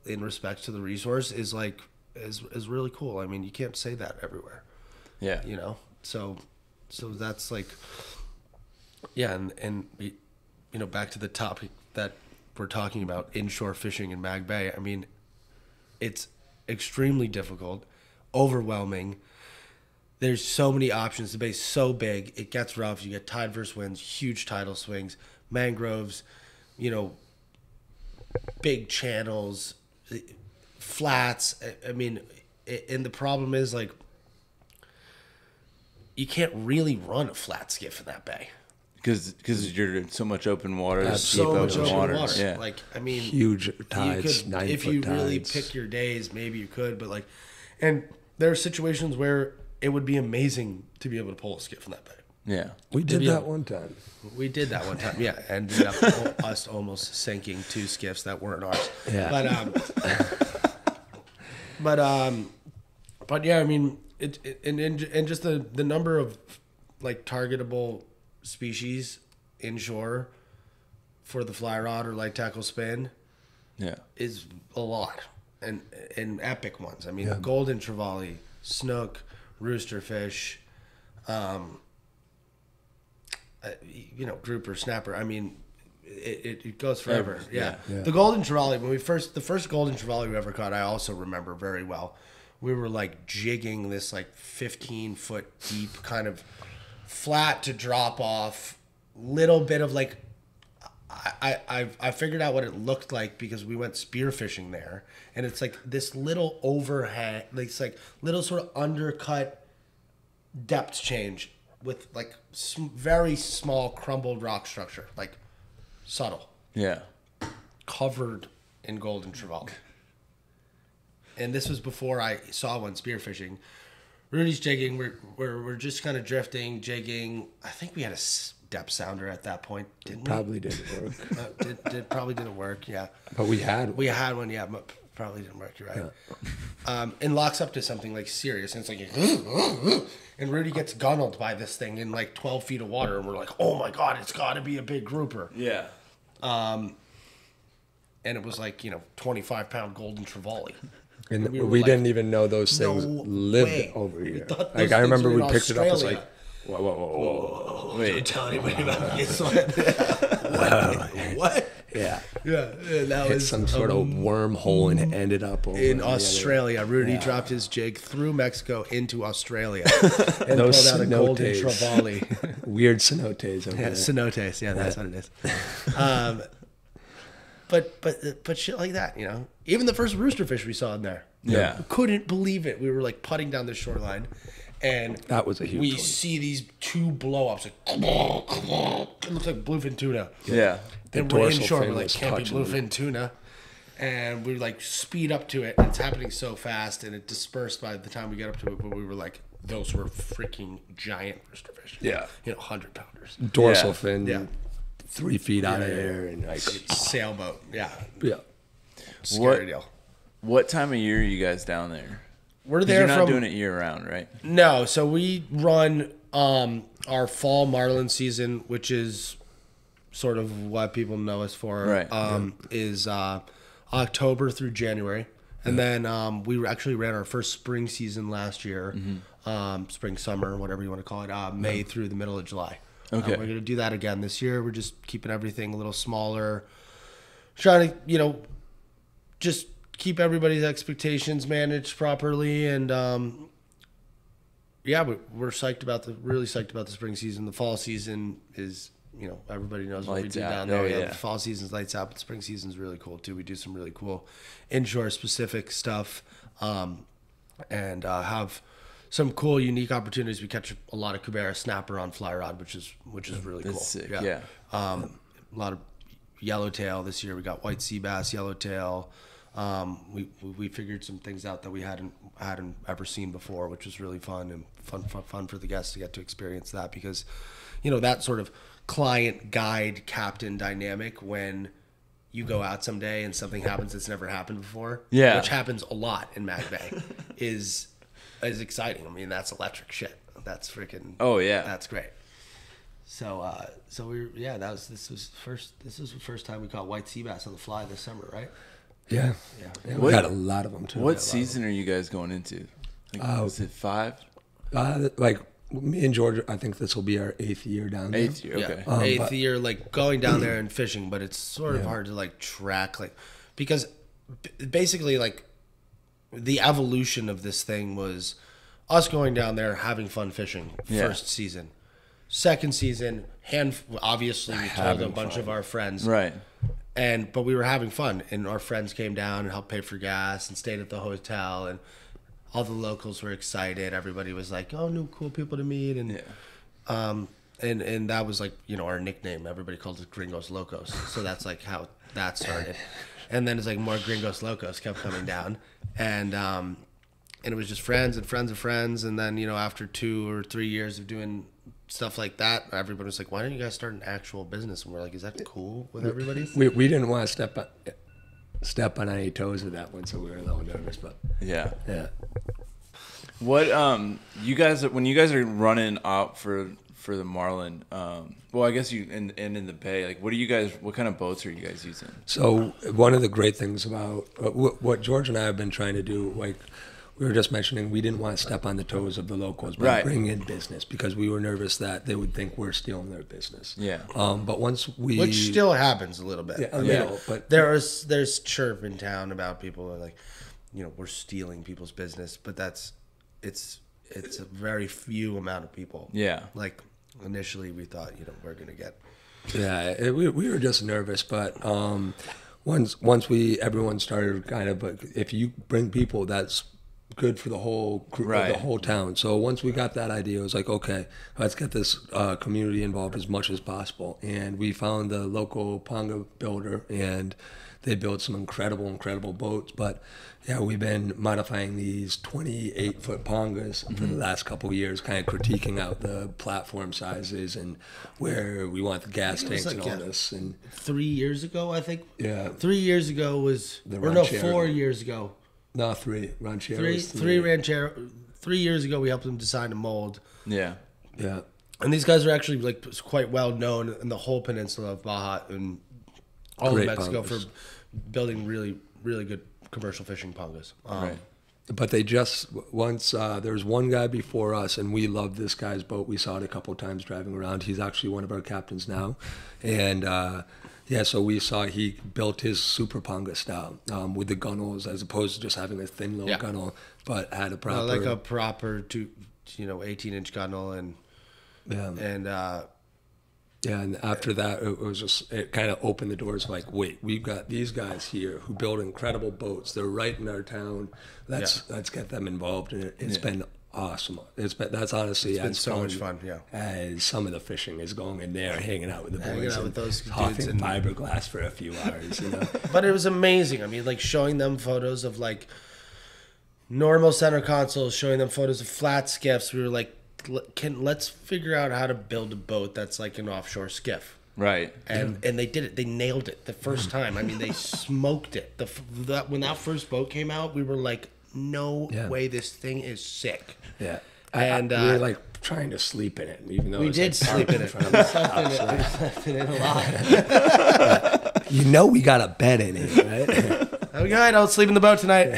S1: in respect to the resource is like is is really cool. I mean, you can't say that everywhere,
S2: yeah.
S1: you know. So so that's like yeah, and and we- you know, back to the topic that we're talking about inshore fishing in Mag Bay. I mean, it's extremely difficult, overwhelming. There's so many options. The bay's so big, it gets rough. You get tide versus winds, huge tidal swings, mangroves, you know, big channels, flats. I- I mean, a- and the problem is like you can't really run a flat skiff in that bay.
S2: Because because you're in so much open water, deep
S1: So much
S2: open
S1: open
S2: water.
S1: water.
S2: Yeah.
S1: Like I mean,
S3: Huge tides,
S1: you could,
S3: nine
S1: if
S3: foot
S1: you really pick your days, maybe you could. But like, and there are situations where it would be amazing to be able to pull a skiff from that bag.
S2: Yeah.
S3: We did that
S1: able-
S3: one time.
S1: We did that one time. Yeah, ended up us almost sinking two skiffs that weren't ours.
S3: Yeah.
S1: But um, but um, but yeah, I mean, it, it and, and and just the the number of like targetable species inshore for the fly rod or light tackle spin
S2: Yeah.
S1: is a lot, and and epic ones. I mean,
S3: Yeah.
S1: golden trevally, snook, roosterfish, um, uh, you know, grouper, snapper. I mean, it, it, it goes forever. Yeah.
S3: yeah. Yeah.
S1: The golden trevally when we first the first golden trevally we ever caught, I also remember very well. We were like jigging this like 15 foot deep kind of flat to drop off, little bit of like I, I I figured out what it looked like because we went spearfishing there, and it's like this little overhang, like it's like little sort of undercut depth change with like sm- very small crumbled rock structure, like subtle,
S2: Yeah.
S1: covered in golden trevally. And this was before I saw one spearfishing. Rudy's jigging. We're we're, we're just kind of drifting, jigging. I think we had a depth sounder at that point, didn't we?
S3: Probably didn't work,
S1: Uh, did, did probably didn't work. Yeah,
S3: but we had.
S1: we had one. Yeah, but probably didn't work. You're right. Um, and locks up to something like serious, and it's like, and Rudy gets gunneled by this thing in like 12 feet of water, and we're like, oh my god, it's got to be a big grouper.
S2: Yeah.
S1: Um, and it was like you know 25 pound golden trevally.
S3: and
S1: we
S3: we,
S1: like,
S3: didn't even know those things
S1: "No
S3: lived
S1: way."
S3: over here. Like I remember we
S1: in
S3: picked it up. It was
S1: Australia.
S3: like, whoa, whoa, whoa, whoa.
S1: Wait, tell anybody about this one. what?
S3: Yeah.
S1: Yeah, yeah, that
S3: Hit
S1: was
S3: some sort of wormhole and ended up over
S1: in Australia. Rudy
S3: Yeah.
S1: dropped his jig through Mexico into Australia and
S3: Those
S1: pulled out a golden trevally.
S3: Weird cenotes over
S1: Yeah,
S3: there.
S1: cenotes. Yeah, that's what it is. Um, but but but shit like that, you know. Even the first roosterfish we saw in there,
S2: Yeah.
S1: couldn't believe it. We were like putting down the shoreline, and
S3: That was a huge
S1: we
S3: one.
S1: see these two blow ups. Like, it looks like bluefin tuna.
S2: Yeah.
S3: the
S1: we're
S3: dorsal
S1: inshore. We're like, can't be
S3: touching
S1: bluefin tuna. And we like speed up to it. It's happening so fast, and it dispersed by the time we get up to it. But we were like, those were freaking giant roosterfish.
S3: Yeah.
S1: you know, hundred pounders.
S3: dorsal
S2: Yeah.
S3: fin,
S1: Yeah.
S3: three feet out of
S1: Yeah, yeah,
S3: there, and like,
S1: Sailboat. Yeah,
S3: yeah.
S1: scary
S2: What-
S1: deal.
S2: What time of year are you guys down there?
S1: We're there
S2: You're not
S1: from
S2: doing it year round, right?
S1: no. So we run um, our fall marlin season, which is sort of what people know us for.
S2: Right.
S1: Um, Is uh, October through January, and then um, we actually ran our first spring season last year,
S2: Mm-hmm.
S1: um, spring summer, whatever you want to call it, uh, May through the middle of July. Uh,
S2: Okay.
S1: we're gonna do that again this year. We're just keeping everything a little smaller, trying to you know just keep everybody's expectations managed properly and um yeah we, we're psyched about the really psyched about the spring season the fall season is you know everybody knows what we do
S2: out.
S1: down there
S2: Oh,
S1: yeah.
S2: yeah.
S1: the fall season's lights out but spring season's really cool too we do some really cool inshore specific stuff um and uh, have some cool unique opportunities we catch a lot of Cubera snapper on fly rod which is which is really
S2: That's
S1: cool
S2: sick, yeah.
S1: um, a lot of yellowtail this year. We got white sea bass, yellowtail. Um, we we figured some things out that we hadn't hadn't ever seen before, which was really fun and fun fun, fun for the guests to get to experience that because, you know, that sort of client guide captain dynamic when you go out someday and something happens that's never happened before,
S2: Yeah.
S1: which happens a lot in Mag Bay, is is exciting. I mean, that's electric shit. That's freaking.
S2: Oh, yeah.
S1: that's great. So, uh, so we were, yeah, that was this was first. This was the first time we caught white sea bass on the fly this summer, right?
S3: Yeah.
S1: Yeah.
S3: Yeah,
S2: What-
S3: we got a lot of them too.
S2: What season are you guys going into? Like,
S3: Uh,
S2: is it five?
S3: Uh, like me and George, I think this will be our eighth year down there.
S2: Eighth year. Okay.
S1: Yeah. Eighth
S3: but-
S1: year, like going down there and fishing, but it's sort of
S3: Yeah.
S1: hard to like track, like because basically, like the evolution of this thing was us going down there having fun fishing
S2: Yeah.
S1: first season. Second season, hand obviously we told a
S3: Having
S1: bunch of our friends,
S2: Right.
S1: And but we were having fun and our friends came down and helped pay for gas and stayed at the hotel and all the locals were excited. Everybody was like oh new cool people to meet and
S2: Yeah.
S1: um and and that was like you know our nickname. Everybody called us gringos locos. So that's like how that started. And then it's like more gringos locos kept coming down. And um and it was just friends and friends of friends. And then you know, after two or three years of doing stuff like that, everybody was like, "Why don't you guys start an actual business?" And we're like, "Is that cool with everybody?"
S3: We, we didn't want to step on, step on any toes with that one, so we were a little nervous. But
S2: Yeah.
S3: yeah,
S2: What um you guys when you guys are running out for for the Marlin, um well I guess you and, and in the bay, like what do you guys what kind of boats are you guys using?
S3: So one of the great things about uh, wh- what George and I have been trying to do, like we were just mentioning, we didn't want to step on the toes of the locals, but
S2: Right.
S3: bring in business because we were nervous that they would think we're stealing their business.
S2: Yeah.
S3: Um, but once we,
S1: Which still happens a little bit.
S3: Yeah, a
S1: I mean,
S3: little, but-
S1: there is there's chirp in town about people are like, you know, we're stealing people's business, but that's it's it's a very few amount of people.
S2: Yeah.
S1: Like initially, we thought, you know, we're gonna get
S3: Yeah, it, we we were just nervous, but um, once once we everyone started kind of, but if you bring people, that's good for the whole crew,
S2: Right.
S3: the whole town. So once we got that idea, it was like, okay, let's get this uh, community involved as much as possible, and we found the local Ponga builder, and they built some incredible, incredible boats. But yeah, we've been modifying these 28 foot Pongas for the last couple of years, kind of critiquing out the platform sizes and where we want the gas
S1: it was
S3: tanks and all
S1: yeah.
S3: this. And
S1: three years ago, I think.
S3: yeah,
S1: Three years ago was
S3: The
S1: or no,
S3: Ranchero.
S1: four years ago.
S3: No, three rancheros.
S1: Three three ranchero. Three years ago, we helped them design a mold.
S2: Yeah.
S3: Yeah.
S1: And these guys are actually like quite well known in the whole peninsula of Baja and all
S3: Great
S1: of Mexico
S3: pongas.
S1: for building really, really good commercial fishing pongas. Um,
S2: Right.
S3: But they just once uh, there was one guy before us, and we loved this guy's boat. We saw it a couple times driving around. He's actually one of our captains now, and uh, yeah, so we saw he built his super ponga style um, with the gunnels as opposed to just having a thin little
S1: Yeah.
S3: gunnel, but had a
S1: Uh,
S3: proper
S1: like a proper two, you know, eighteen inch gunnel and
S3: yeah,
S1: and uh,
S3: yeah. And after that, it was just it kind of opened the doors. Like, wait, we've got these guys here who build incredible boats. They're right in our town. Let's let's get them involved, and it, it's
S2: Yeah.
S3: been awesome. It's been that's honestly
S1: been
S3: as
S1: so much fun, yeah.
S3: As some of the fishing is going in there, hanging out with the boys,
S1: out
S3: and
S1: with those dudes
S3: huffing
S1: and-
S3: fiberglass for a few hours. You know,
S1: but it was amazing. I mean, like showing them photos of like normal center consoles, showing them photos of flat skiffs. We were like, can let's figure out how to build a boat that's like an offshore skiff.
S2: Right.
S1: and and they did it. They nailed it the first time. I mean, they smoked it. The that when that first boat came out, we were like, no
S3: Yeah.
S1: way, this thing is sick.
S3: yeah.
S1: And,
S3: I, we
S1: uh,
S3: were like trying to sleep in it, even though
S1: We did
S3: like,
S1: sleep in it.
S3: front of
S1: We slept in it. We slept in it a lot.
S3: You know, we got a bed in it, right?
S1: Okay, I don't sleep in the boat tonight.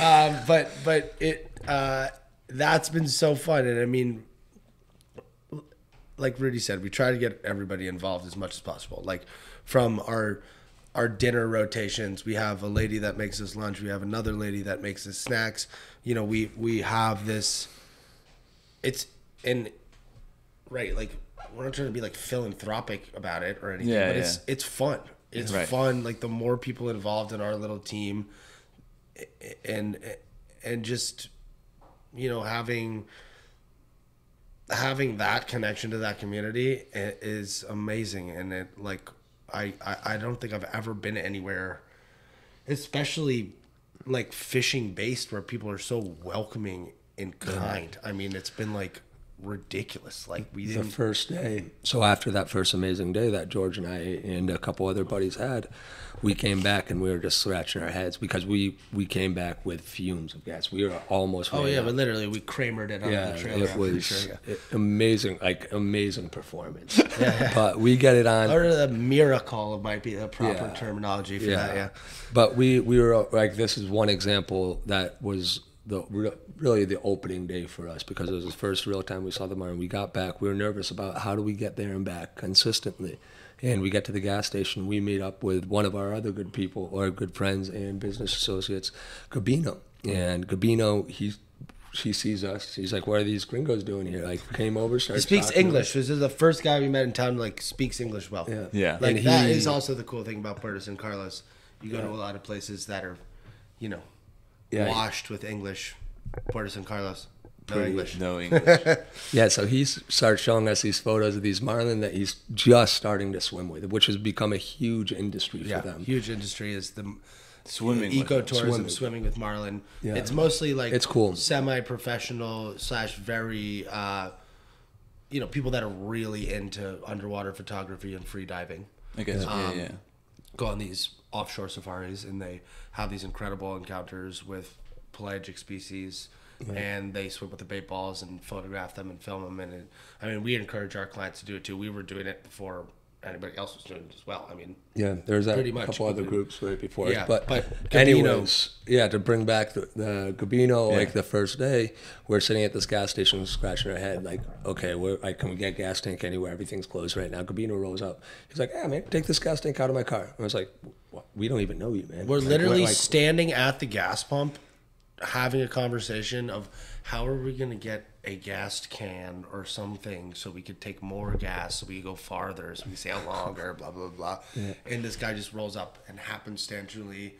S1: um, but but it uh, that's been so fun, and I mean, like Rudy said, we try to get everybody involved as much as possible. Like from our our dinner rotations, we have a lady that makes us lunch. We have another lady that makes us snacks. You know, we we have this. It's and right like we're not trying to be like philanthropic about it or anything,
S2: Yeah,
S1: but
S2: yeah.
S1: it's it's fun. It's
S2: Right.
S1: fun. Like the more people involved in our little team, and and just you know having having that connection to that community is amazing and it like I, I i don't think i've ever been anywhere especially like fishing based where people are so welcoming and kind. I mean it's been like ridiculous like we
S3: the
S1: didn't
S3: first day. So after that first amazing day that George and I and a couple other buddies had, we came back and we were just scratching our heads because we we came back with fumes of gas. We were almost.
S1: oh yeah
S3: out.
S1: but literally we kramered it on
S3: yeah,
S1: the trailer
S3: it was
S1: sure, yeah.
S3: amazing, like amazing performance. But we get it on.
S1: or the miracle might be the proper
S3: Yeah.
S1: terminology for that yeah
S3: But we we were like this is one example that was the re- really the opening day for us because it was the first real time we saw the marlin. We got back. We were nervous about how do we get there and back consistently. And we get to the gas station. We meet up with one of our other good people, or good friends and business associates, Gabino. And Gabino, he she sees us. He's like, "What are these gringos doing here?" Like, came over,
S1: He speaks English. This is the first guy we met in town like speaks English well.
S3: Yeah.
S2: Yeah.
S1: Like
S3: And
S1: that
S3: he-
S1: is also the cool thing about Puerto San Carlos. You go to a lot of places that are, you know,
S3: Yeah.
S1: washed with English. Puerto San Carlos, no
S3: Pretty-
S1: English.
S2: No English.
S3: Yeah, so he starts showing us these photos of these marlin that he's just starting to swim with, which has become a huge industry for
S1: Yeah,
S3: them.
S1: huge industry is the
S2: Swimming with
S1: eco
S2: them.
S1: tourism,
S3: Swimming.
S1: swimming. with marlin.
S3: Yeah.
S1: It's mostly like
S3: It's cool.
S1: semi-professional slash very, uh, you know, people that are really into underwater photography and free diving.
S2: I guess. Yeah,
S1: Um,
S2: yeah.
S1: Go on these offshore safaris, and they have these incredible encounters with pelagic species. And they swim with the bait balls and photograph them and film them. And it, I mean, we encourage our clients to do it too. We were doing it before anybody else was doing it as well. I mean,
S3: Yeah, there's a
S1: Pretty much.
S3: couple other groups right before
S1: Yeah,
S3: us. But,
S1: but Gabino-
S3: anyways, yeah, to bring back the, the Gabino,
S2: Yeah.
S3: like the first day, we're sitting at this gas station scratching our head, like, okay, where I can we get gas tank anywhere? Everything's closed right now. Gabino rolls up. He's like, yeah, man, take this gas tank out of my car. I was like, we don't even know you, man.
S1: We're
S3: Like,
S1: literally
S3: like,
S1: standing at the gas pump having a conversation of how are we going to get a gassed can or something so we could take more gas so we could go farther so we sail longer blah blah blah and this guy just rolls up and happenstantially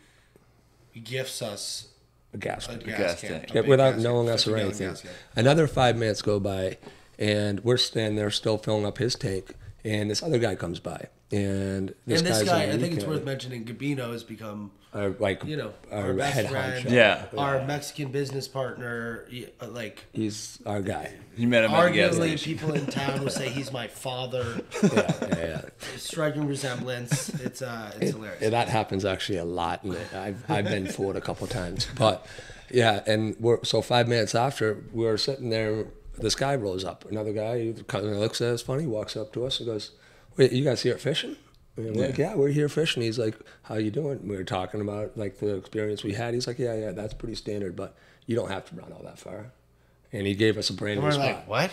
S1: gifts us
S3: a gas
S1: a
S3: tank.
S1: gas,
S2: gas
S1: can
S2: tank.
S1: a
S3: Yeah, without
S1: gas
S3: knowing
S1: can,
S3: us or anything. Another five minutes go by, and we're standing there still filling up his tank, and this other guy comes by, and this,
S1: and this guy i think it's worth mentioning gabino has become
S3: our, like
S1: you know
S3: our,
S1: our best
S3: head
S1: friend.
S2: Yeah.
S1: our mexican business partner uh, like
S3: He's our guy.
S2: You met him at
S1: arguably
S2: station.
S1: people in town will say he's my father
S3: Yeah, yeah, yeah.
S1: striking resemblance. It's uh, it's hilarious.
S3: Yeah, that happens actually a lot, and I've I've been fooled a couple times. But yeah, and we're so five minutes after we're sitting there, this guy rolls up. Another guy he kind of looks at us funny, walks up to us and goes, "Wait, you guys here fishing?" And we're like,
S2: Yeah.
S3: "Yeah, we're here fishing." He's like, "How you doing?" We were talking about like the experience we had. He's like, "Yeah, yeah, that's pretty standard, but you don't have to run all that far." And he gave us a brand
S1: and
S3: new
S1: we're
S3: spot.
S1: like, what?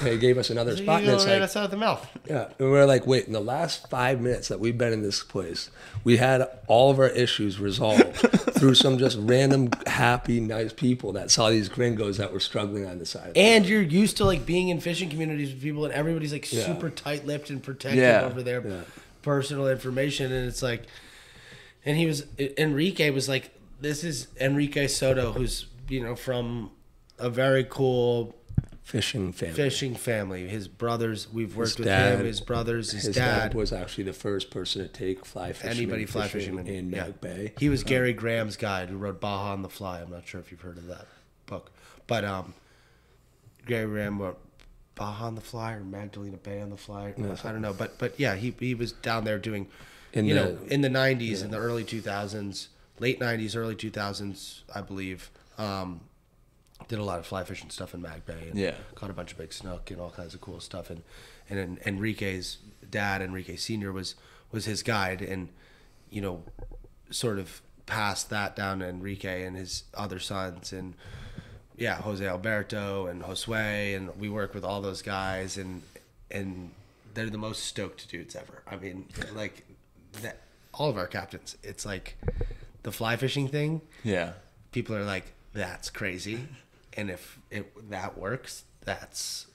S3: And he gave us another
S1: You
S3: spot, and
S1: go
S3: it's
S1: right
S3: like,
S1: outside the mouth.
S3: yeah, and we're like, wait, in the last five minutes that we've been in this place, we had all of our issues resolved through some just random, happy, nice people that saw these gringos that were struggling on the side.
S1: And you're used to like being in fishing communities with people, and everybody's like
S3: Yeah.
S1: super tight-lipped and protective
S2: Yeah.
S1: over their
S3: Yeah.
S1: personal information, and it's like, and he was Enrique was like, this is Enrique Soto, who's you know from a very cool
S3: Fishing family.
S1: fishing family. His brothers, we've worked with
S3: dad-
S1: him. His brothers, his,
S3: His
S1: dad,
S3: dad was actually the first person to take fly fishing.
S1: anybody fly fishing in,
S3: in
S1: yeah.
S3: Bay.
S1: He was Gary Graham's guide who wrote Baja on the Fly. I'm not sure if you've heard of that book, but um, Gary Graham wrote Baja on the Fly or Magdalena Bay on the Fly. I don't know, but but yeah, he he was down there doing,
S3: In
S1: you
S3: the-
S1: know, in the '90s, in the early 2000s, late '90s, early 2000s, I believe. Um, did a lot of fly fishing stuff in Mag Bay. And
S2: Yeah.
S1: Caught a bunch of big snook and all kinds of cool stuff. And and En- Enrique's dad, Enrique Senior, was was his guide, and you know, sort of passed that down to Enrique and his other sons, and yeah, Jose Alberto and Josue, and we work with all those guys, and and they're the most stoked dudes ever. I mean, like that, all of our captains. It's like the fly fishing thing
S2: Yeah.
S1: people are like, "That's crazy," and if it that works, that's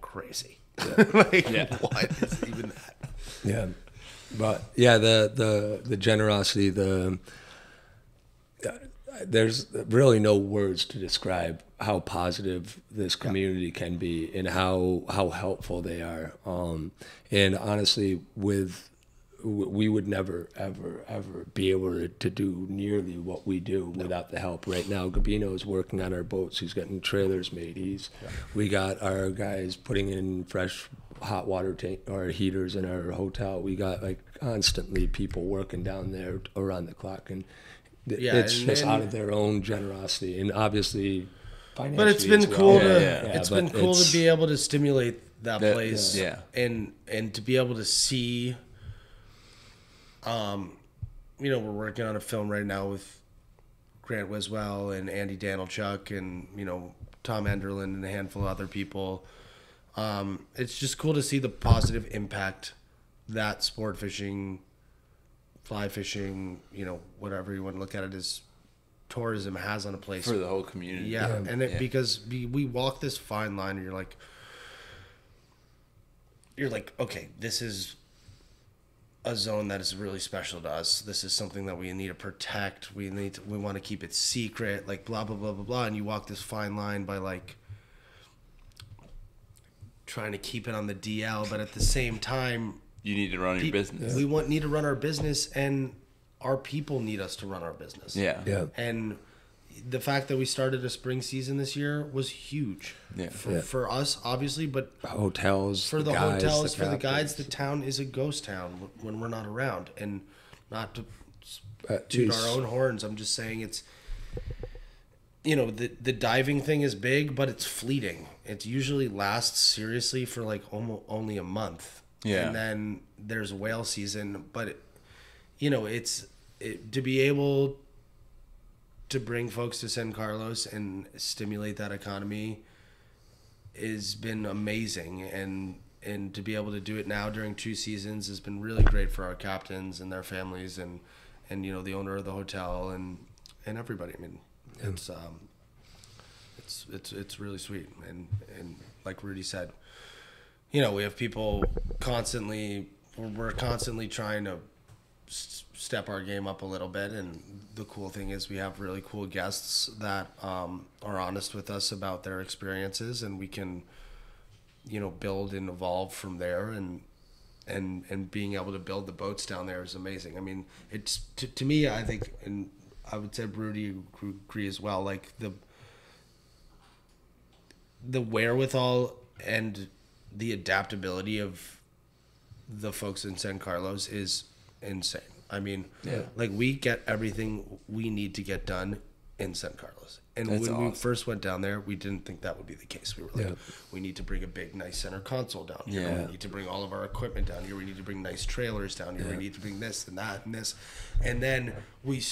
S1: crazy. like,
S2: Yeah.
S1: what is even that?
S3: Yeah, but yeah, the the the generosity, the uh, there's really no words to describe how positive this community can be and how how helpful they are. Um, and honestly, with w- we would never ever ever be able to, to do nearly what we do without the help right now gabino is working on our boats he's getting trailers made he's we got our guys putting in fresh hot water tank or heaters in our hotel we got like constantly people working down there around the clock and th-
S1: Yeah,
S3: it's
S1: and-
S3: just
S1: and-
S3: out of their own generosity and obviously
S1: But it's been
S3: well.
S1: cool
S2: Yeah,
S1: to
S2: yeah.
S3: Yeah,
S1: it's
S3: but
S1: been cool
S3: it's-
S1: to be able to stimulate that,
S2: That-
S1: place,
S2: yeah.
S1: and and to be able to see. Um, you know, we're working on a film right now with Grant Wiswell and Andy Danilchuk and you know Tom Enderlin and a handful of other people. Um, it's just cool to see the positive impact that sport fishing, fly fishing, you know, whatever you want to look at it as, tourism has on a place.
S2: For the whole community.
S1: yeah, and it,
S2: Yeah.
S1: because we, we walk this fine line, and you're like, you're like, okay, this is a zone that is really special to us. This is something that we need to protect. We need to, we want to keep it secret, like blah blah blah blah blah. And you walk this fine line by like trying to keep it on the DL, but at the same time,
S2: You need to run your business.
S1: we want need to run our business, and our people need us to run our business.
S2: Yeah.
S3: Yeah.
S1: And the fact that we started a spring season this year was huge.
S2: Yeah.
S1: For,
S3: Yeah.
S1: for us, obviously, but
S3: Hotels
S1: for the,
S3: guys,
S1: hotels, for the guides, the town is a ghost town when we're not around. And not to
S3: At
S1: uh,
S3: toot
S1: our own horns, I'm just saying it's, you know, the the diving thing is big, but it's fleeting. It usually lasts seriously for like almost only a month.
S2: Yeah.
S1: And then there's whale season, but it, you know, it's it, to be able to bring folks to San Carlos and stimulate that economy has been amazing. And and to be able to do it now during two seasons has been really great for our captains and their families and and you know the owner of the hotel and and everybody. I mean it's um it's it's it's really sweet. And and like rudy said you know we have people constantly we're- constantly trying to step our game up a little bit. And the cool thing is we have really cool guests that um, are honest with us about their experiences and we can you know build and evolve from there. And and and being able to build the boats down there is amazing. I mean it's to, to me i think and i would say rudy agree as well like the the wherewithal and the adaptability of the folks in San Carlos is insane. I mean,
S2: Yeah.
S1: like we get everything we need to get done in San Carlos. And
S2: That's
S1: when we first went down there, we didn't think that would be the case. We were like,
S3: Yeah.
S1: we need to bring a big, nice center console down here.
S2: Yeah.
S1: We need to bring all of our equipment down here. We need to bring nice trailers down here. We need to bring this and that and this. And then we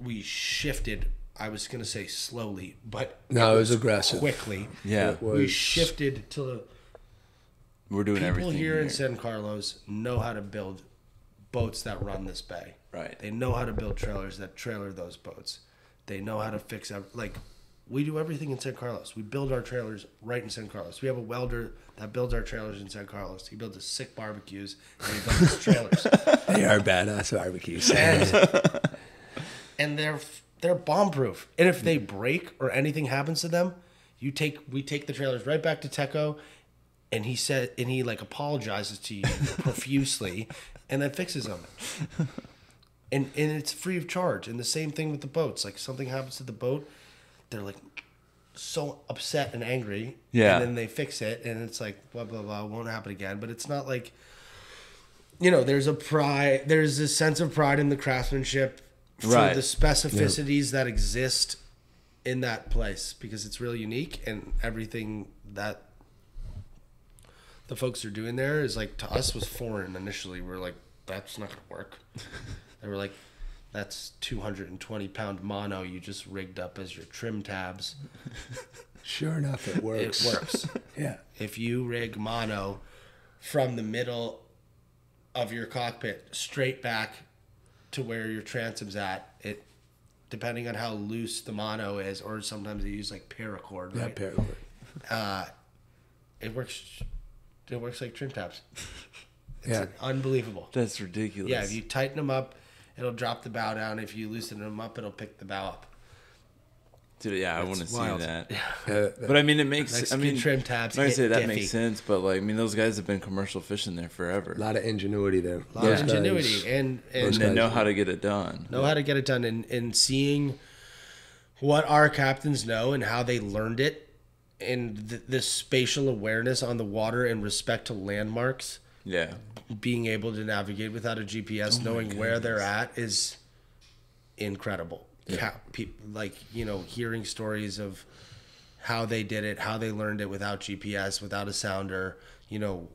S1: we shifted. I was gonna say slowly, but
S3: No, it was aggressive.
S1: Quickly,
S2: Yeah.
S1: We shifted to
S2: We're doing
S1: people
S2: everything
S1: here in
S2: here.
S1: San Carlos know how to build boats that run this bay.
S2: Right.
S1: They know how to build trailers that trailer those boats. They know how to fix ev- like we do everything in San Carlos. We build our trailers right in San Carlos. We have a welder that builds our trailers in San Carlos. He builds us sick barbecues and he builds us trailers.
S3: They are badass barbecues.
S1: And, and they're they're bomb proof. And if they break or anything happens to them, you take we take the trailers right back to Teco, and he said and he like apologizes to you profusely, and then fixes them. And and it's free of charge. And the same thing with the boats. Like something happens to the boat, they're like so upset and angry.
S2: Yeah.
S1: And then they fix it, and it's like blah blah blah, won't happen again. But it's not like you know, there's a pride, there's a sense of pride in the craftsmanship for
S2: Right.
S1: the specificities that exist in that place because it's really unique and everything that the folks are doing there is like to us was foreign initially. We are like, that's not gonna work. they were like, that's 220 pound mono you just rigged up as your trim tabs.
S3: Sure enough, it works.
S1: It works.
S3: Yeah.
S1: if you rig mono from the middle of your cockpit straight back to where your transom's at, it depending on how loose the mono is, or sometimes they use like paracord,
S3: Yeah, paracord.
S1: uh, it works. It works like trim tabs. It's
S3: Yeah.
S1: unbelievable.
S2: That's ridiculous.
S1: Yeah, if you tighten them up, it'll drop the bow down. If you loosen them up, it'll pick the bow up.
S2: Dude, yeah, I want to see that.
S3: Uh,
S2: But I mean, it makes.
S1: Nice
S2: I mean,
S1: trim tabs,
S2: I
S1: hit
S2: say that
S1: Diffie.
S2: makes sense, but like, I mean, those guys have been commercial fishing there forever,
S3: a lot of ingenuity there.
S1: A lot of ingenuity and and
S2: and they know how to get it done.
S1: know how to get it done and, and seeing what our captains know and how they learned it and the, the spatial awareness on the water in respect to landmarks.
S2: Yeah,
S1: being able to navigate without a gps
S2: Oh
S1: knowing where they're at is incredible. Cap, peop, like you know hearing stories of how they did it how they learned it without gps without a sounder you know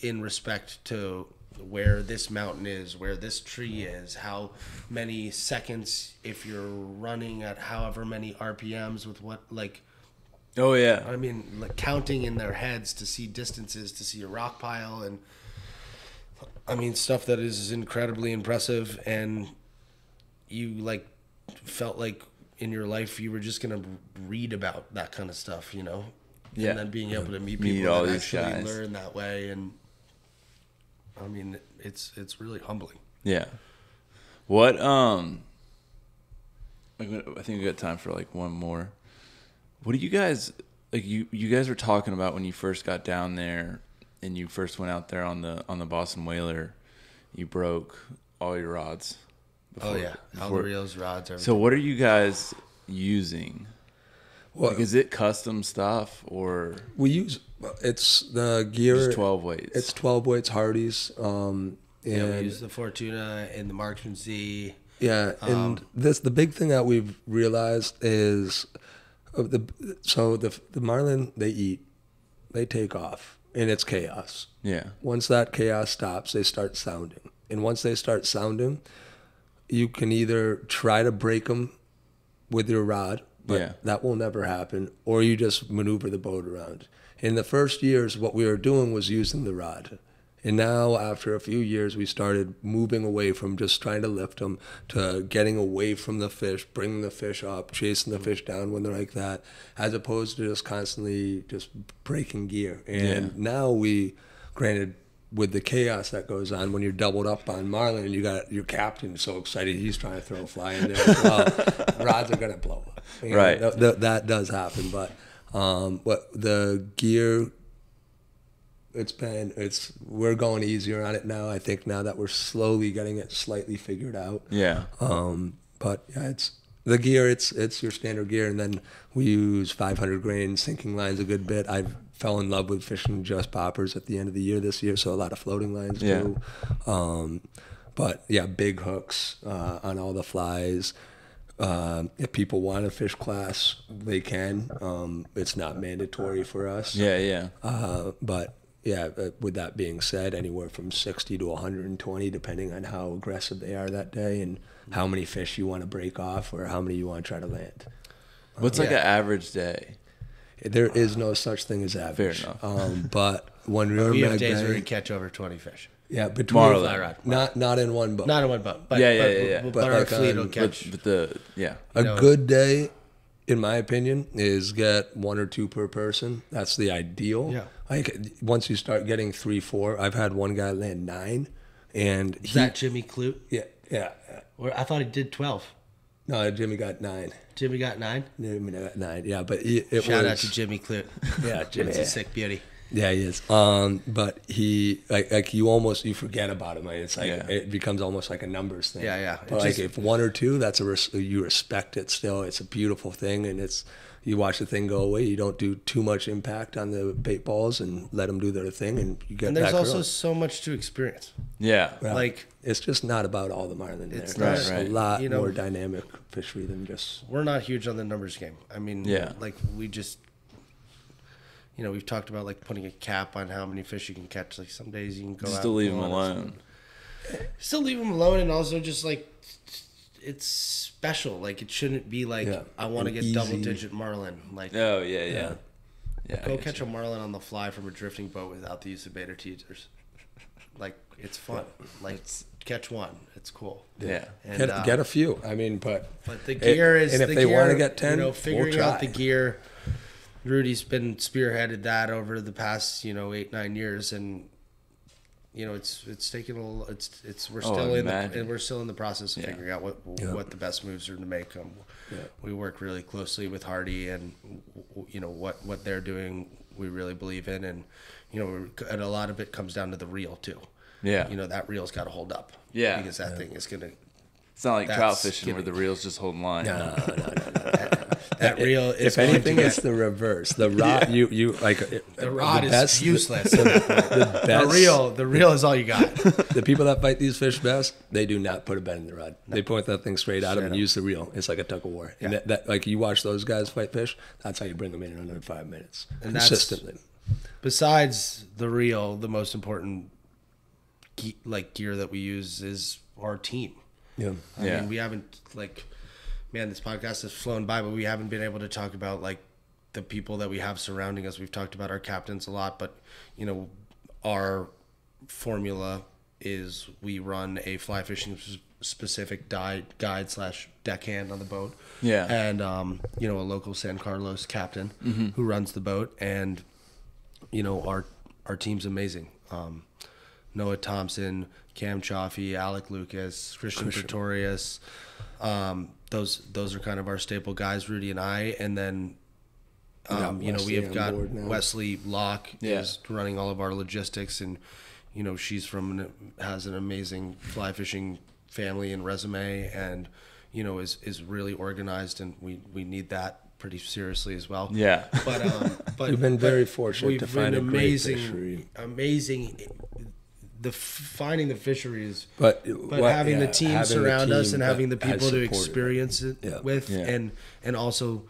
S1: in respect to where this mountain is where this tree mm. is how many seconds if you're running at however many rpms with what like
S2: Oh yeah,
S1: I mean, like counting in their heads to see distances, to see a rock pile, and I mean stuff that is incredibly impressive. And you like felt like in your life you were just gonna read about that kind of stuff, you know?
S2: Yeah.
S1: And then being able to meet
S2: Meet
S1: people
S2: all
S1: that
S2: these
S1: actually
S2: guys.
S1: learn that way, and I mean, it's it's really humbling.
S2: yeah. What um, I think we got time for like one more. What do you guys like? You you guys were talking about when you first got down there, and you first went out there on the on the Boston Whaler. You broke all your rods.
S1: Oh yeah, all the reels, rods, everything.
S2: So what are you guys using?
S3: Well,
S2: Like, is it custom stuff or
S3: we use it's the gear.
S2: just twelve weights?
S3: It's 12 weights Hardy's. Um,
S1: yeah, we use the Fortuna and the Marksman Z.
S3: Yeah, and this the big thing that we've realized is Oh, the so the the marlin they eat, they take off, and it's chaos.
S2: yeah.
S3: Once that chaos stops, they start sounding, and once they start sounding, you can either try to break them with your rod, but
S2: Yeah.
S3: that will never happen, or you just maneuver the boat around. In the first years, what we were doing was using the rod. And now, after a few years, we started moving away from just trying to lift them to getting away from the fish, bringing the fish up, chasing the fish down when they're like that, as opposed to just constantly just breaking gear. And
S2: Yeah.
S3: now we, granted, with the chaos that goes on when you're doubled up on marlin and you got your captain so excited he's trying to throw a fly in there as well, rods are gonna blow up. You know,
S2: Right.
S3: th- th- that does happen, but um, what the gear it's been it's we're going easier on it now. I think now that we're slowly getting it slightly figured out.
S2: Yeah.
S3: Um, but yeah, it's the gear. It's it's your standard gear, and then we use 500 grain sinking lines a good bit. I fell in love with fishing just poppers at the end of the year this year, so a lot of floating lines
S2: Yeah.
S3: too. Um, but yeah, big hooks uh, on all the flies. Um, if people want to fish class, they can. Um, it's not mandatory for us.
S2: Yeah, yeah.
S3: Uh, but yeah, uh, with that being said, anywhere from 60 to 120, depending on how aggressive they are that day and how many fish you want to break off or how many you want to try to land.
S2: What's like
S1: yeah.
S2: an average day?
S3: There is no such thing as average.
S2: enough.
S3: Um, but when we're
S1: We have
S3: Mag
S1: days where
S3: Bay-
S1: we catch over 20 fish.
S3: yeah, between
S2: Marlin.
S1: Fly rod.
S3: not not in one boat.
S1: Not in one boat. But,
S2: Yeah, yeah,
S1: but,
S2: yeah, yeah.
S1: But,
S3: But
S1: our
S3: like
S1: fleet
S3: on-
S1: will
S3: but-
S1: catch.
S2: But the yeah.
S3: a
S1: know-
S3: good day, in my opinion, is get one or two per person. That's the ideal.
S1: Yeah.
S3: Like once you start getting three, four, I've had one guy land nine, and
S1: Is
S3: he,
S1: that Jimmy Clute?
S3: yeah, yeah.
S1: Or I thought he did 12.
S3: No, Jimmy got nine.
S1: Jimmy got nine.
S3: Jimmy got nine. Yeah, but it
S1: Shout
S3: was
S1: out to Jimmy Clute.
S3: yeah, Jimmy.
S1: It's a sick beauty.
S3: Yeah, he is. Um, but he like like you almost you forget about him. Like, it's like
S2: Yeah.
S3: it becomes almost like a numbers thing.
S1: Yeah, yeah.
S3: But
S1: It
S3: like
S1: just-
S3: if one or two, that's a res- you respect it still. It's a beautiful thing, and it's you watch the thing go away. You don't do too much impact on the bait balls and let them do their thing, and you get
S1: And there's
S3: back
S1: also
S3: early.
S1: so much to experience.
S2: Yeah.
S3: Yeah.
S1: Like,
S3: it's just not about all the marlin there.
S1: It's
S3: There's
S2: not-
S3: a lot
S1: you know-
S3: more dynamic fishery than just
S1: we're not huge on the numbers game. I mean,
S2: Yeah.
S1: like we just, you know, we've talked about like putting a cap on how many fish you can catch. Like some days you can go
S2: Just
S1: out
S2: to leave them alone.
S1: Still leave them alone, and also just like it's special. Like it shouldn't be like
S3: Yeah.
S1: I want to
S3: And
S1: get double digit marlin. Like
S2: Oh yeah, yeah. Yeah. I
S1: go catch
S2: you.
S1: a marlin on the fly from a drifting boat without the use of bait or teasers. Like it's fun. Like catch one. It's cool.
S2: Yeah.
S1: And,
S3: get,
S1: uh,
S3: get a few. I mean, but
S1: But the gear is,
S3: and if
S1: the
S3: they
S1: gear,
S3: wanna get 10,
S1: you know,
S3: we'll
S1: figuring out the
S3: try.
S1: gear. Rudy's been spearheaded that over the past, you know, eight nine years, and you know, it's it's taken a little. It's it's we're
S2: Oh,
S1: still in the and we're still in the process of
S2: Yeah.
S1: figuring out what
S3: Yeah.
S1: what the best moves are to make. Um,
S3: Yeah.
S1: We work really closely with Hardy, and you know what what they're doing. We really believe in, and you know, and a lot of it comes down to the reel too.
S2: Yeah.
S1: You know that reel's got to hold up.
S2: Yeah.
S1: Because that thing is gonna
S2: It's not like trout
S1: That's
S2: fishing where the reel's just holding line.
S3: no, no, no, no.
S1: that reel is
S3: if
S1: going
S3: anything,
S1: get-
S3: it's the reverse. The rod, you you like
S1: The uh, rod is
S3: best-
S1: useless.
S3: The,
S1: the
S3: best,
S1: reel, the reel is all you got.
S3: the people that fight these fish best, they do not put a bend in the rod. They point that thing straight at them and use the reel. It's like a tug of war. And that, that, like you watch those guys fight fish, that's how you bring them in in under five minutes
S1: And
S3: consistently.
S1: Besides the reel, the most important ge- like gear that we use is our team.
S3: Yeah,
S1: I
S2: Yeah.
S1: mean, we haven't like, man, this podcast has flown by, but we haven't been able to talk about like the people that we have surrounding us. We've talked about our captains a lot, but you know, our formula is we run a fly fishing specific guide guide slash deckhand on the boat.
S2: Yeah.
S1: and um, you know, a local San Carlos captain who runs the boat, and you know, our our team's amazing. Um, Noah Thompson, Cam Chaffee, Alec Lucas, Christian, Pretorius. Um, those those are kind of our staple guys, Rudy and I, and then um, you know we have got. Wesley Locke
S2: Yeah.
S1: is running all of our logistics, and you know she's from an, has an amazing fly fishing family and resume, and you know is is really organized, and we we need that pretty seriously as well.
S2: Yeah.
S1: But um, but
S3: We've been very fortunate
S1: we've
S3: to find
S1: been
S3: a
S1: amazing,
S3: fishery.
S1: amazing. The finding the fisheries,
S3: But,
S1: but
S3: what-
S1: having
S3: yeah,
S1: the team
S3: having the
S1: surround us and having the people to
S3: supported it.
S1: experience it
S3: Yeah.
S1: with
S2: Yeah.
S1: and and also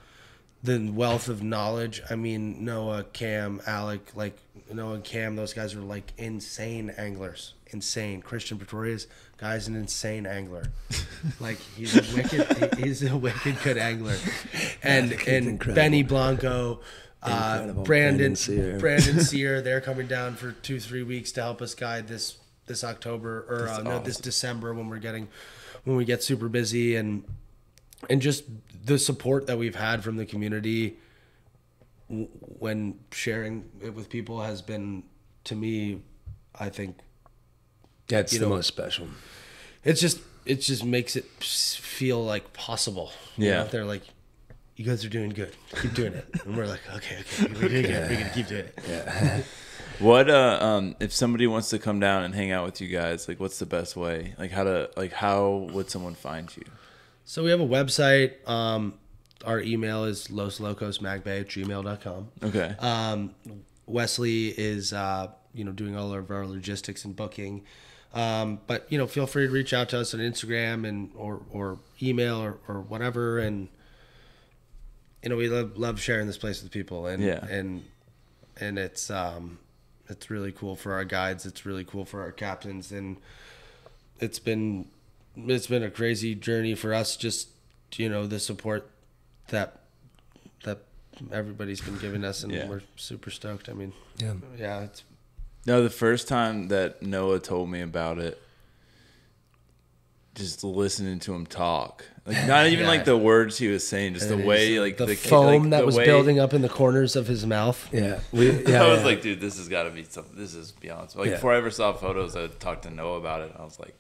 S1: the wealth of knowledge i mean noah cam alec like noah and cam those guys are like insane anglers insane christian pretorius guy's an insane angler like he's a wicked he- he's a wicked good angler and
S3: kid's
S1: and
S3: incredible.
S1: benny blanco uh,
S3: Incredible.
S1: Brandon,
S3: Brandon Sear.
S1: Brandon Sear, they're coming down for two, three weeks to help us guide this this October or uh, no, this December when we're getting when we get super busy and and just the support that we've had from the community when sharing it with people has been to me, I think
S3: That's the
S1: know,
S3: most special.
S1: it's just it just makes it feel like possible. You
S2: Yeah.
S1: know, they're like, you guys are doing good. Keep doing it, and we're like, okay, okay, we're doing good. We're gonna keep doing it. Yeah.
S2: what uh um if somebody wants to come down and hang out with you guys, like what's the best way? Like how to like how would someone find you?
S1: So we have a website. Um, our email is loslocosmagbay at gmail.com.
S2: Okay.
S1: Um, Wesley is, uh, you know, doing all of our logistics and booking. Um, but you know, feel free to reach out to us on Instagram and or or email or, or whatever. And you know, we love love sharing this place with people. And
S2: Yeah.
S1: and and it's um, it's really cool for our guides. It's really cool for our captains, and it's been it's been a crazy journey for us. Just you know, the support that that everybody's been giving us, and
S2: Yeah.
S1: we're super stoked. I mean,
S3: Yeah.
S1: yeah, it's
S2: No, the first time that Noah told me about it, just listening to him talk, like not even
S1: Yeah.
S2: like the words he was saying, just the way
S1: his-
S2: like
S1: the,
S2: the
S1: foam
S2: like,
S1: that
S2: the
S1: was
S2: way-
S1: building up in the corners of his mouth.
S3: Yeah. We, yeah,
S2: I was
S3: yeah.
S2: like, dude, this has got to be something. This is beyond. Like
S3: Yeah.
S2: before I ever saw photos, I talked to Noah about it. I was like,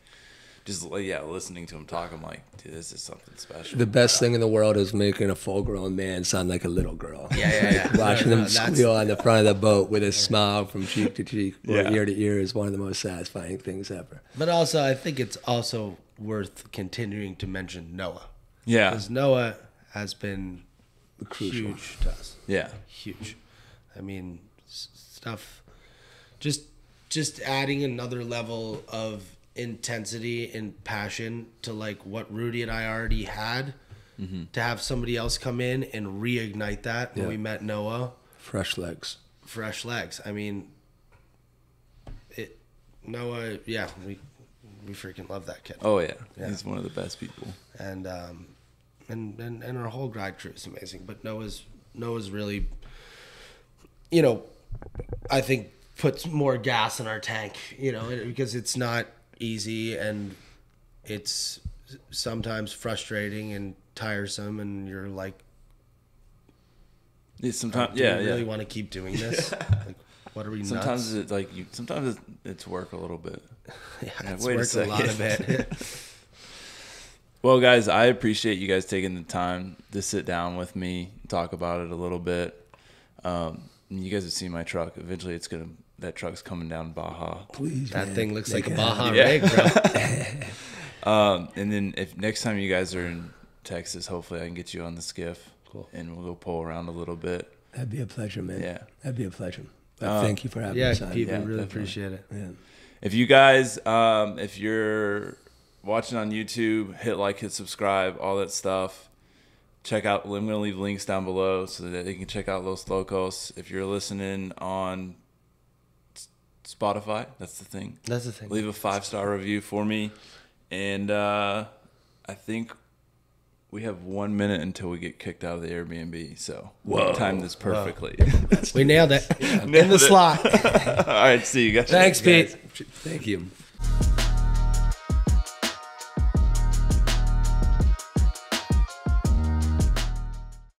S2: just like yeah, listening to him talk, I'm like, dude, this is something special.
S3: the best thing in the world is making a full grown man sound like a little girl.
S1: Yeah, yeah, yeah.
S3: Watching
S1: No, no,
S3: him squeal on the front of the boat with a smile from cheek to cheek or
S2: Yeah.
S3: ear to ear is one of the most satisfying things ever.
S1: But also, I think it's also worth continuing to mention Noah
S2: yeah,
S1: because Noah has been
S3: Crucial.
S1: huge to us.
S2: yeah,
S1: huge. I mean, stuff. Just, just adding another level of intensity and passion to like what Rudy and I already had. Mm-hmm. To have somebody else come in and reignite that when
S3: Yeah.
S1: we met Noah,
S3: Fresh legs.
S1: fresh legs. I mean, it Noah. Yeah, we we freaking love that kid.
S2: oh yeah.
S1: Yeah.
S2: he's one of the best people.
S1: and um, and and and our whole guide crew is amazing. But Noah's Noah's really, you know, I think puts more gas in our tank. You know, because it's not easy and it's sometimes frustrating and tiresome, and you're like,
S2: Yeah, sometimes,
S1: do
S2: yeah,
S1: we really
S2: yeah.
S1: want to keep doing this? Like, what are we
S2: Sometimes
S1: nuts?
S2: it's like you. Sometimes it's, it's work a little bit.
S1: yeah,
S2: yeah,
S1: it's
S2: wait a
S1: a, lot of it.
S2: Well, guys, I appreciate you guys taking the time to sit down with me, talk about it a little bit. Um, you guys have seen my truck. Eventually, it's gonna that truck's coming down Baja.
S3: Please.
S1: that
S3: man.
S1: thing looks
S3: Make
S1: like a Baja
S3: happen.
S2: Yeah.
S1: rig, bro.
S2: Um, and then if next time you guys are in Texas, hopefully I can get you on the skiff.
S1: Cool.
S2: And we'll go pull around a little bit.
S3: That'd be a pleasure, man.
S2: Yeah.
S3: That'd be a pleasure. But
S2: Uh,
S3: thank you for having
S1: Yeah,
S3: us on.
S1: people
S2: Yeah,
S1: really
S2: definitely.
S1: appreciate it.
S3: Yeah.
S2: If you guys, um, if you're watching on YouTube, hit like, hit subscribe, all that stuff. Check out. I'm gonna leave links down below so that you can check out Los Locos. If you're listening on Spotify, that's the thing.
S1: That's the thing.
S2: Leave a five star review for me, and uh, I think we have one minute until we get kicked out of the Airbnb. So
S3: Whoa.
S2: time this perfectly.
S1: We nailed it. In
S2: Nailed
S1: the
S2: it.
S1: slot.
S2: all right, see you guys.
S1: Thanks, Pete.
S3: Thank you.